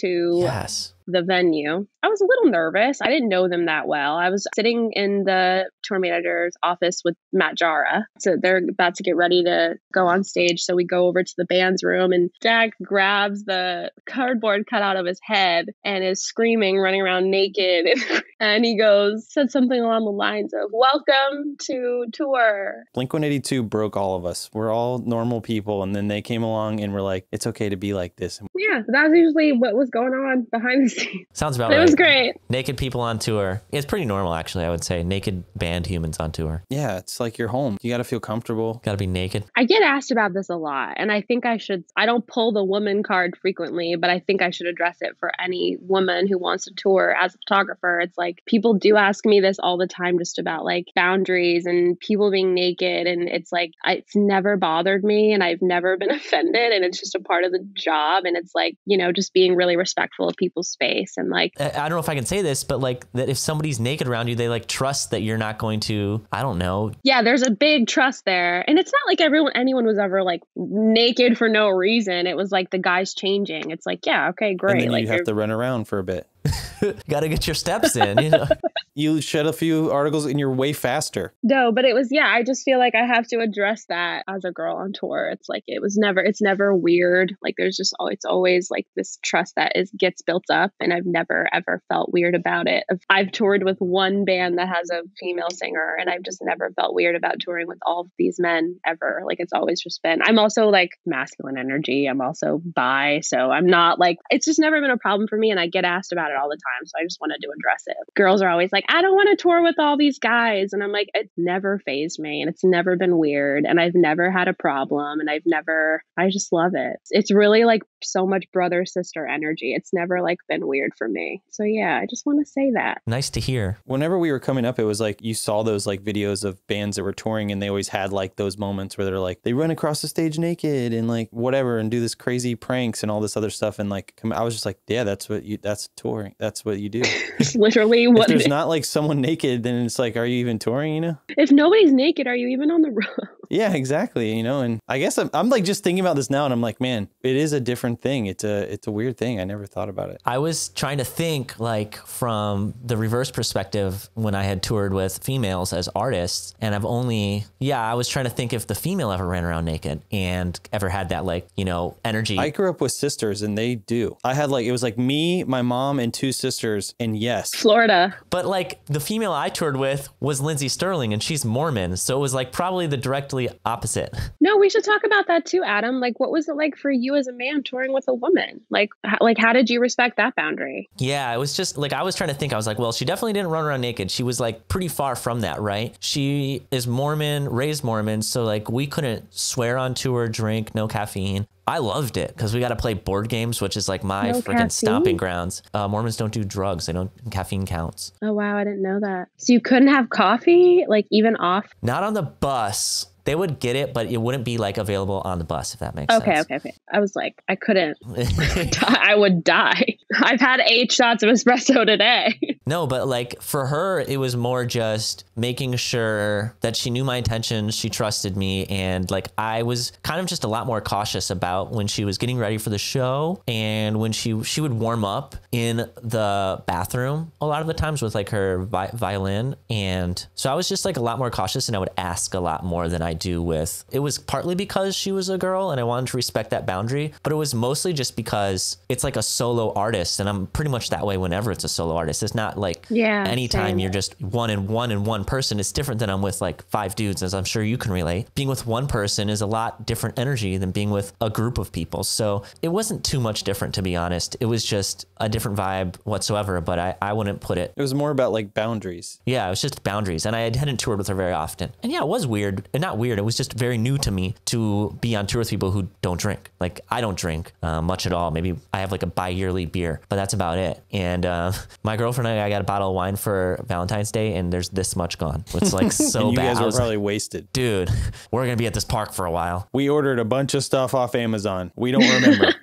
to yes. the venue. I was a little nervous. I didn't know them that well. I was sitting in the tour manager's office with Matt Jara. So they're about to get ready to go on stage. So we go over to the band's room and Jack grabs the cardboard cutout of his head and is screaming, running around naked. and he goes, said something along the lines of, Welcome to tour. Blink 182 broke all of us. We're all normal people. And then they came along and were like, it's okay to be like this. Yeah, that was usually what was going on behind the scenes. Sounds about It right. was great. Naked people on tour. It's pretty normal, actually, I would say. Naked band humans on tour. yeah, it's like you're home. You got to feel comfortable. Got to be naked. I get asked about this a lot, and I think I should. I don't pull the woman card frequently, but I think I should address it for any woman who wants to tour as a photographer. It's like people do ask me this all the time, just about like boundaries and people being naked, and it's like it's never bothered me, and I've never been offended, and it's just a part of the job, and it's like you know just being really respectful of people's space and like I I don't know if I can say this, but like that if somebody's naked around you, they like trust that you're not going to, I don't know, yeah, there's a big trust there. And it's not like everyone anyone was ever like naked for no reason. It was like the guy's changing. It's like, yeah, okay, And great. then Like you have to run around for a bit. got to get your steps in. You know? You shed a few articles and you're way faster. no, but it was yeah, I just feel like I have to address that as a girl on tour. It's like it was never it's never weird. Like there's just oh, it's always like this trust that is gets built up and I've never ever felt weird about it. I've- I've toured with one band that has a female singer and I've just never felt weird about touring with all of these men ever. Like it's always just been I'm also like masculine energy. I'm also bi, so I'm not like it's just never been a problem for me and I get asked about it all the time. So I just wanted to address it. Girls are always like, I don't want to tour with all these guys. And I'm like, it's never phased me and it's never been weird. And I've never had a problem. And I've never, I just love it. It's really like so much brother sister energy. It's never like been weird for me. So yeah, I just want to say that. nice to hear. Whenever we were coming up, it was like you saw those like videos of bands that were touring and they always had like those moments where they're like, they run across the stage naked and like whatever and do this crazy pranks and all this other stuff. And like, I was just like, yeah, that's what you, that's touring. That's what you do. It's literally if what there's it- not like someone naked, then it's like, are you even touring, you know? if nobody's naked, are you even on the road? Yeah, exactly. You know, and I guess I'm, I'm like just thinking about this now and I'm like, man, it is a different thing. It's a it's a weird thing. I never thought about it. I was trying to think like from the reverse perspective when I had toured with females as artists, and I've only yeah, I was trying to think if the female ever ran around naked and ever had that like you know energy. I grew up with sisters and they do. I had like it was like me, my mom, and two sisters, and yes, Florida. but like the female I toured with was Lindsey Stirling, and she's Mormon, so it was like probably the directly opposite. No, we should talk about that too, Adam. Like, what was it like for you as a man touring with a woman? Like, h- like how did you respect that boundary? Yeah, it was just like I was trying to think. I was like, well, she definitely didn't run around naked. She was like pretty far from that, right? She is Mormon, raised Mormon, so like we couldn't swear on tour, drink, no caffeine. I loved it because we got to play board games, which is like my No freaking stomping grounds. Uh, Mormons don't do drugs; they don't. Caffeine counts. Oh wow, I didn't know that. So you couldn't have coffee, like even off. Not on the bus. They would get it, but it wouldn't be like available on the bus if that makes Okay, sense. okay, okay. I was like, I couldn't. I would die. I've had eight shots of espresso today. No, but like for her, it was more just making sure that she knew my intentions, she trusted me, and like I was kind of just a lot more cautious about when she was getting ready for the show and when she she would warm up in the bathroom a lot of the times with like her vi- violin, and so I was just like a lot more cautious, and I would ask a lot more than I do with. It was partly because she was a girl, and I wanted to respect that boundary, but it was mostly just because it's like a solo artist, and I'm pretty much that way whenever it's a solo artist. It's not like Yeah, anytime same. you're just one and one and one person it's different than i'm with like five dudes as i'm sure you can relate being with one person is a lot different energy than being with a group of people so it wasn't too much different to be honest it was just a different vibe whatsoever but i, I wouldn't put it it was more about like boundaries. yeah, it was just boundaries. And I hadn't toured with her very often. And yeah, it was weird. And not weird. It was just very new to me to be on tour with people who don't drink. Like, I don't drink uh, much at all. Maybe I have like a bi yearly beer, but that's about it. And uh, my girlfriend and I got a bottle of wine for Valentine's Day, and there's this much gone. It's like so and you bad. guys I were was probably like, wasted. dude, we're going to be at this park for a while. We ordered a bunch of stuff off Amazon. We don't remember.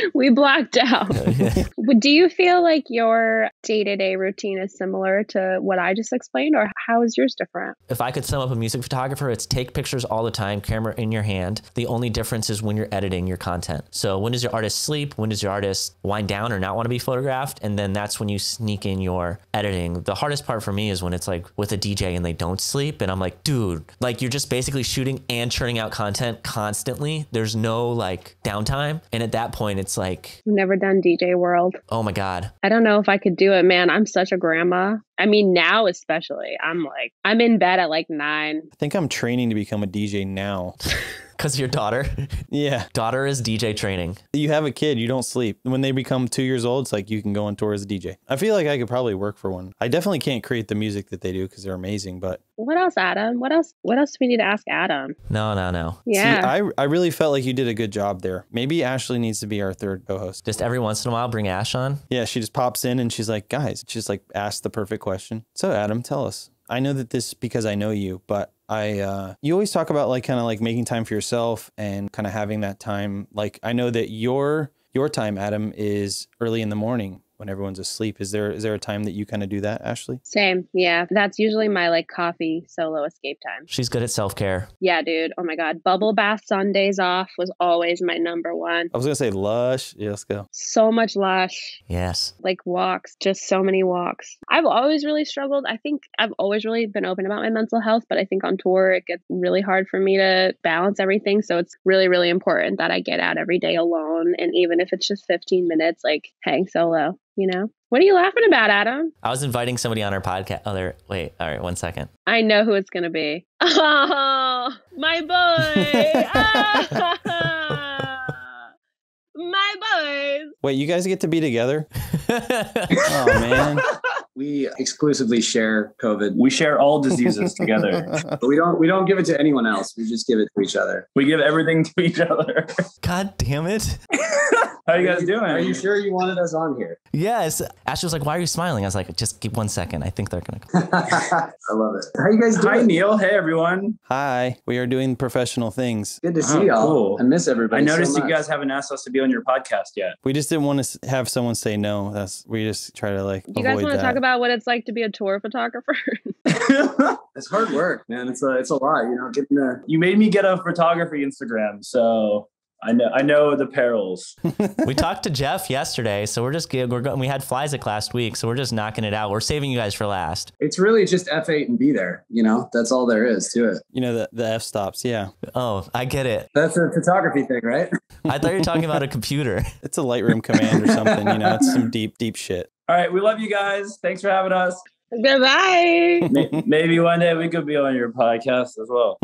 we blacked out. But Do you feel like your day to day routine is similar to what I just explained, or how is yours different? If I could sum up a music photographer, it's take pictures all the time, camera in your hand. The only difference is when you're editing your content. So when does your artist sleep? When does your artist wind down or not want to be photographed? And then that's when you sneak in your editing. The hardest part for me is when it's like with a DJ and they don't sleep. And I'm like, dude, like you're just basically shooting and churning out content constantly. There's no like downtime. And at that point, it's like, I've never done DJ World. oh my God, I don't know if I could do it, man. I'm such a grandma. I mean, now especially, I'm like, I'm in bed at like nine. I think I'm training to become a DJ now. because your daughter, Yeah. daughter is DJ training. You have a kid, you don't sleep. When they become two years old, it's like you can go on tour as a DJ. I feel like I could probably work for one. I definitely can't create the music that they do because they're amazing, but What else, Adam? What else? What else do we need to ask Adam? No, no, no. Yeah. See, I, I really felt like you did a good job there. Maybe Ashley needs to be our third co host. Just every once in a while, bring Ash on. Yeah, she just pops in and she's like, guys, she's like, ask the perfect question. So, Adam, tell us. I know that this because I know you, but I, uh, you always talk about like kind of like making time for yourself and kind of having that time. Like, I know that your, your time, Adam, is early in the morning when everyone's asleep. Is there, is there a time that you kind of do that, Ashley? Same. Yeah. That's usually my like coffee solo escape time. She's good at self care. Yeah, dude. Oh my God. Bubble bath Sundays off was always my number one. I was going to say lush. Yeah, let's go. So much lush. Yes. like walks, just so many walks. I've always really struggled. I think I've always really been open about my mental health, but I think on tour it gets really hard for me to balance everything. So it's really, really important that I get out every day alone. And even if it's just 15 minutes, like hang solo, you know? What are you laughing about, Adam? I was inviting somebody on our podcast. Oh, there. Wait. All right. One second. I know who it's going to be. Oh, my boy. Ah, my boys. Wait, you guys get to be together? Oh, man. We exclusively share COVID, We share all diseases together. but we don't we don't give it to anyone else. We just give it to each other. We give everything to each other. God damn it. How you guys doing? Are you sure you wanted us on here? Yes. Ashley was like, why are you smiling? I was like, just give one second. I think they're going to. I love it. How you guys doing? Hi, Neil. Hey, everyone. Hi, we are doing professional things. Good to oh, see Oh, y'all. cool. I miss everybody. I noticed so you guys haven't asked us to be on your podcast yet. We just didn't want to have someone say no. That's we just try to like Do you guys avoid want to that. talk about what it's like to be a tour photographer? It's hard work, man. It's a it's a lot. You know, getting the you made me get a photography Instagram, so I know. I know the perils. we talked to Jeff yesterday, so we're just. We're going. We had Flysic last week, so we're just knocking it out. We're saving you guys for last. It's really just F8 and be there. You know, that's all there is to it. You know the the f stops. Yeah, Oh, I get it. That's a photography thing, right? I thought you were talking about a computer. it's a Lightroom command or something. You know, it's some deep deep shit. All right, we love you guys. Thanks for having us. Goodbye. May- Maybe one day we could be on your podcast as well.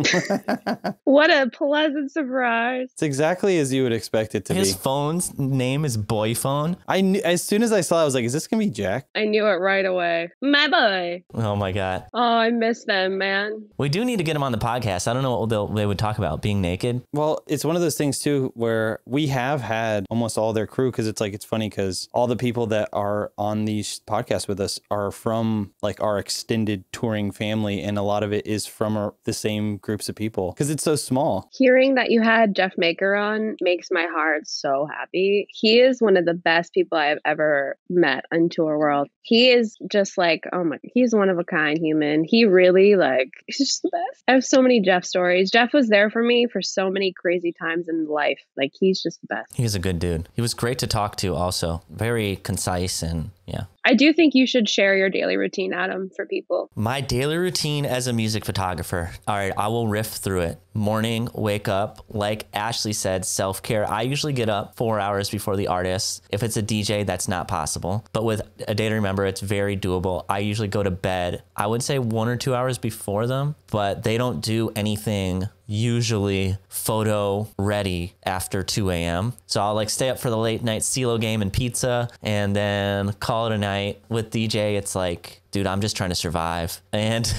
what a pleasant surprise. It's exactly as you would expect it to His be. phone's name is Boy Phone. I knew, as soon as I saw, it, I was like, "Is this gonna be Jack?" I knew it right away. My boy. Oh my god. Oh, I miss them, man. We do need to get him on the podcast. I don't know what they would talk about. Being naked. Well, it's one of those things too where we have had almost all their crew because it's like it's funny because all the people that are on these podcasts with us are from like our extended touring family, and a lot of it is from our, the same groups of people because it's so small. Hearing that you had Jeff Maker on makes my heart so happy. He is one of the best people I've ever met on tour world. He is just like, oh my, he's one of a kind human. He really like, he's just the best. I have so many Jeff stories. Jeff was there for me for so many crazy times in life. Like he's just the best. He's a good dude. He was great to talk to. Also, very concise and yeah. I do think you should share your daily routine, Adam, for people. My daily routine as a music photographer. All right, I will riff through it. Morning, wake up. Like Ashley said, self care. I usually get up four hours before the artist. If it's a DJ, that's not possible. But with A Day to Remember, it's very doable. I usually go to bed, I would say one or two hours before them, but they don't do anything usually photo ready after 2 a.m. So I'll like stay up for the late night CeeLo game and pizza and then call it a night. With DJ, it's like, dude, I'm just trying to survive. And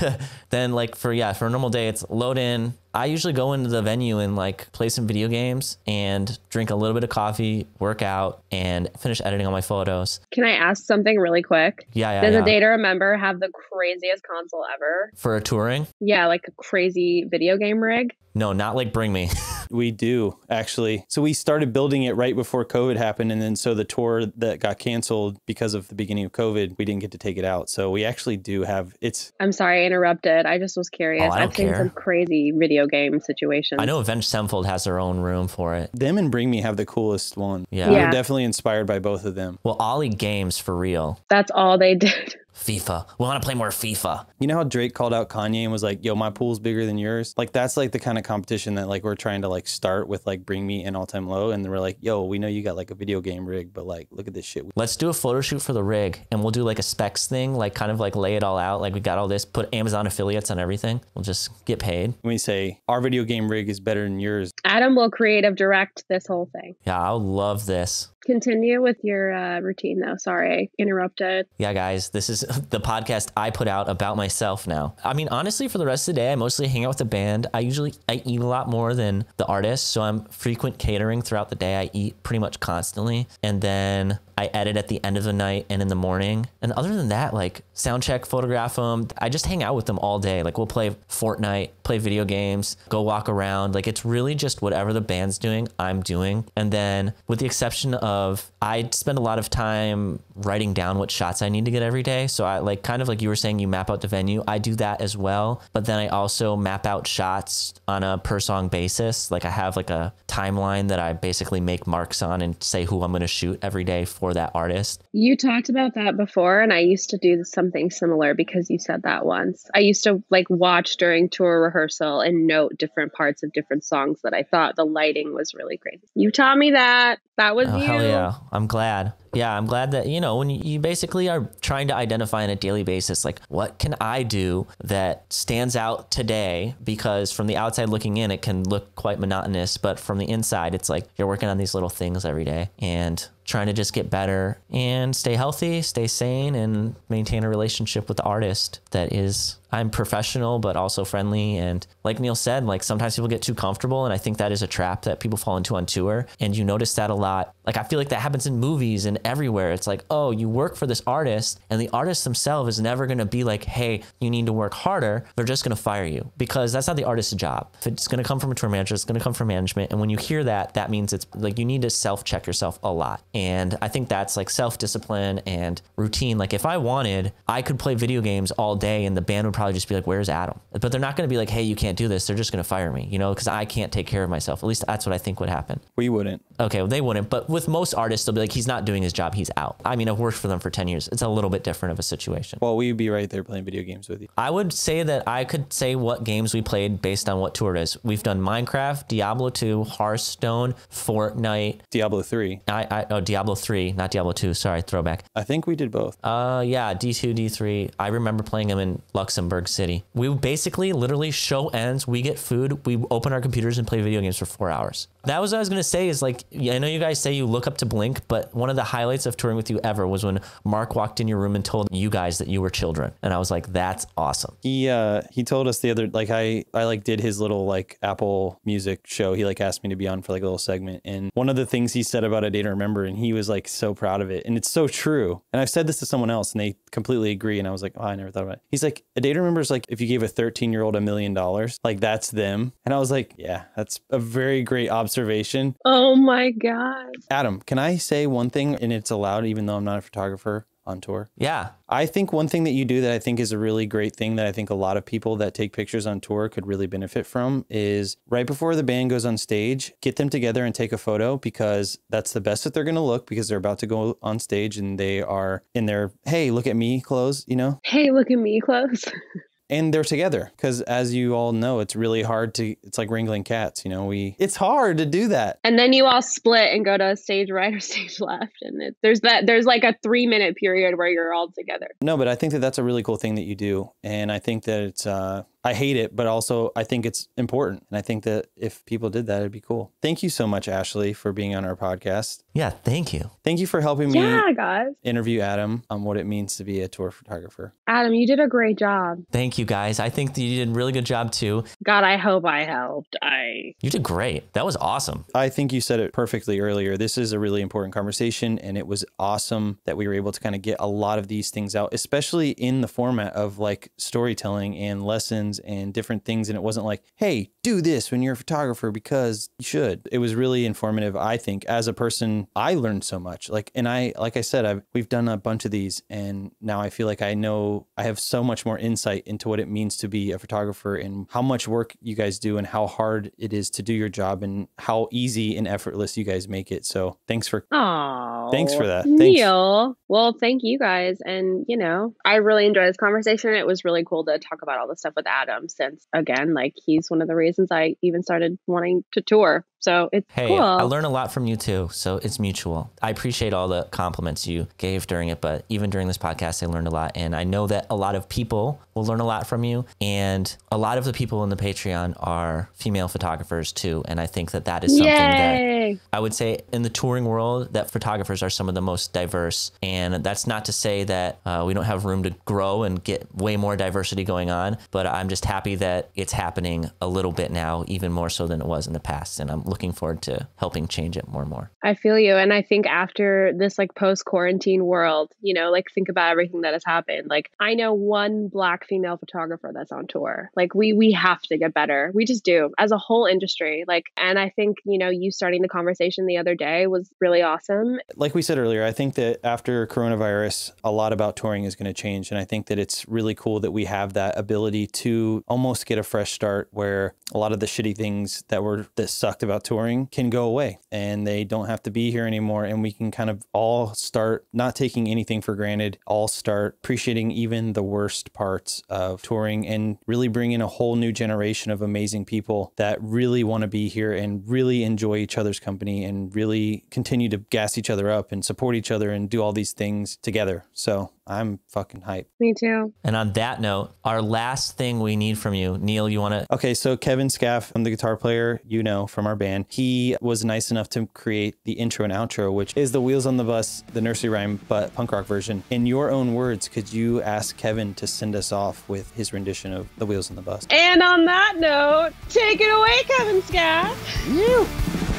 then like for yeah, for a normal day, it's load in. I usually go into the venue and like play some video games and drink a little bit of coffee, work out, and finish editing all my photos. Can I ask something really quick? Yeah, yeah, Does yeah. A Day to Remember have the craziest console ever? for a touring? Yeah, like a crazy video game rig. No, not like Bring Me. We do actually. So we started building it right before COVID happened, and then so the tour that got canceled because of the beginning of COVID, we didn't get to take it out. So we actually do have it's. I'm sorry I interrupted. I just was curious. Oh, I don't I've seen some crazy video game situations. I know Avenged Sevenfold has their own room for it. Them and Bring Me have the coolest one. Yeah. we Yeah. were definitely inspired by both of them. Well, Ollie Games for real. That's all they did. FIFA. We want to play more FIFA. You know how Drake called out Kanye and was like, "Yo, my pool's bigger than yours." Like that's like the kind of competition that like we're trying to like start with like Bring Me and All Time Low, and we're like, "Yo, we know you got like a video game rig, but like look at this shit." Let's do a photo shoot for the rig and we'll do like a specs thing, like kind of like lay it all out. Like we got all this, put Amazon affiliates on everything. We'll just get paid. We say our video game rig is better than yours. Adam will creative direct this whole thing. Yeah, I'll love this. Continue with your uh, routine, though. Sorry, interrupted. Yeah, guys, this is the podcast I put out about myself now. I mean, honestly, for the rest of the day, I mostly hang out with the band. I usually I eat a lot more than the artist, so I'm frequent catering throughout the day. I eat pretty much constantly, and then I edit at the end of the night and in the morning. And other than that, like sound check, photograph them. I just hang out with them all day. Like we'll play Fortnite, play video games, go walk around. Like it's really just whatever the band's doing, I'm doing. And then with the exception of I spend a lot of time writing down what shots I need to get every day. So I like kind of like you were saying, you map out the venue. I do that as well. But then I also map out shots on a per song basis. Like I have like a timeline that I basically make marks on and say who I'm going to shoot every day for that artist. You talked about that before, and I used to do something similar because you said that once. I used to like watch during tour rehearsal and note different parts of different songs that I thought the lighting was really great. You taught me that. That was Oh, you. hell yeah. I'm glad. Yeah, I'm glad that, you know, when you, basically are trying to identify on a daily basis, like, what can I do that stands out today? Because from the outside looking in, it can look quite monotonous. But from the inside, it's like you're working on these little things every day and trying to just get better and stay healthy, stay sane, and maintain a relationship with the artist that is. I'm professional, but also friendly. And like Neil said, like sometimes people get too comfortable. And I think that is a trap that people fall into on tour. And you notice that a lot. Like I feel like that happens in movies and everywhere. It's like, oh, you work for this artist, and the artist themselves is never going to be like, hey, you need to work harder. They're just going to fire you because that's not the artist's job. If it's going to come from a tour manager, it's going to come from management. And when you hear that, that means it's like you need to self check yourself a lot. And I think that's like self discipline and routine. Like if I wanted, I could play video games all day and the band would probably just be like, "Where's Adam?" But they're not going to be like, "Hey, you can't do this." They're just going to fire me, you know, because I can't take care of myself. At least that's what I think would happen. We wouldn't. Okay, well, they wouldn't. But with most artists, they'll be like, "He's not doing his job. He's out." I mean, I've worked for them for ten years. It's a little bit different of a situation. Well, we'd be right there playing video games with you. I would say that I could say what games we played based on what tour it is. We've done Minecraft, Diablo 2, Hearthstone, Fortnite. Diablo 3. I, I oh Diablo 3, not Diablo 2. Sorry, throwback. I think we did both. Uh, yeah, D2, D3. I remember playing them in Luxembourg City. We basically, literally, show ends, we get food, we open our computers and play video games for four hours. That was what I was gonna say. Is like, I know you guys say you look up to Blink, but one of the highlights of touring with you ever was when Mark walked in your room and told you guys that you were children, and I was like, that's awesome. He uh he told us the other like I I like did his little like Apple Music show. He like asked me to be on for like a little segment, and one of the things he said about A Day to Remember, and he was like so proud of it, and it's so true. And I've said this to someone else, and they completely agree, and I was like, oh, I never thought about it. He's like, A Day to Remember is like if you gave a 13 year old a million dollars, like that's them, and I was like, yeah, that's a very great observation. Oh my god. Adam, can I say one thing, and it's allowed, even though I'm not a photographer on tour? Yeah, I think one thing that you do that I think is a really great thing that I think a lot of people that take pictures on tour could really benefit from is right before the band goes on stage, get them together and take a photo because that's the best that they're going to look because they're about to go on stage and they are in their, hey, look at me clothes, you know? Hey, look at me close. and they're together because as you all know it's really hard to it's like wrangling cats you know we it's hard to do that. And then you all split and go to stage right or stage left and it, there's that there's like a three minute period where you're all together. No but i think that that's a really cool thing that you do and i think that it's uh I hate it, but also I think it's important. And I think that if people did that, it'd be cool. Thank you so much, Ashley, for being on our podcast. yeah. Thank you. Thank you for helping me yeah guys interview Adam on what it means to be a tour photographer. adam you did a great job Thank you, guys. I think that you did a really good job too. god i hope i helped i You did great. That was awesome. I think you said it perfectly earlier. This is a really important conversation, and it was awesome that we were able to kind of get a lot of these things out, especially in the format of like storytelling and lessons and different things. And it wasn't like, hey, do this when you're a photographer because you should. It was really informative. I think as a person, I learned so much. Like, and I, like I said, I've we've done a bunch of these, and now I feel like I know I have so much more insight into what it means to be a photographer and how much work you guys do and how hard it is to do your job and how easy and effortless you guys make it. So thanks for Oh, Thanks for that. Thanks. Neil. Well, thank you guys. And, you know, I really enjoyed this conversation. It was really cool to talk about all this stuff with Adam since, again, like he's one of the reasons I even started wanting to tour. So it's Hey, cool. I learn a lot from you too, so it's mutual. I appreciate all the compliments you gave during it, but even during this podcast, I learned a lot. And I know that a lot of people will learn a lot from you. And a lot of the people in the Patreon are female photographers too. And I think that that is something that I would say in the touring world that photographers are some of the most diverse. And that's not to say that uh, we don't have room to grow and get way more diversity going on, but I'm just happy that it's happening a little bit now, even more so than it was in the past. And I'm looking forward to helping change it more and more. I feel you. And I think after this like post quarantine world, you know, like think about everything that has happened. Like I know one black female photographer that's on tour. Like we we have to get better. We just do as a whole industry. Like and I think, you know, you starting the conversation the other day was really awesome. like we said earlier, I think that after coronavirus, a lot about touring is going to change. And I think that it's really cool that we have that ability to almost get a fresh start where a lot of the shitty things that were that sucked about touring can go away and they don't have to be here anymore. And we can kind of all start not taking anything for granted, all start appreciating even the worst parts of touring and really bring in a whole new generation of amazing people that really want to be here and really enjoy each other's company and really continue to gas each other up and support each other and do all these things together. So I'm fucking hyped. Me too. And on that note, our last thing we need from you, Neil, you want to Okay, so Kevin Skaff, I'm the guitar player you know from our band. He was nice enough to create the intro and outro, which is the Wheels on the Bus, the nursery rhyme, but punk rock version. In your own words, could you ask Kevin to send us off with his rendition of the Wheels on the Bus? And on that note, take it away, Kevin Skaff.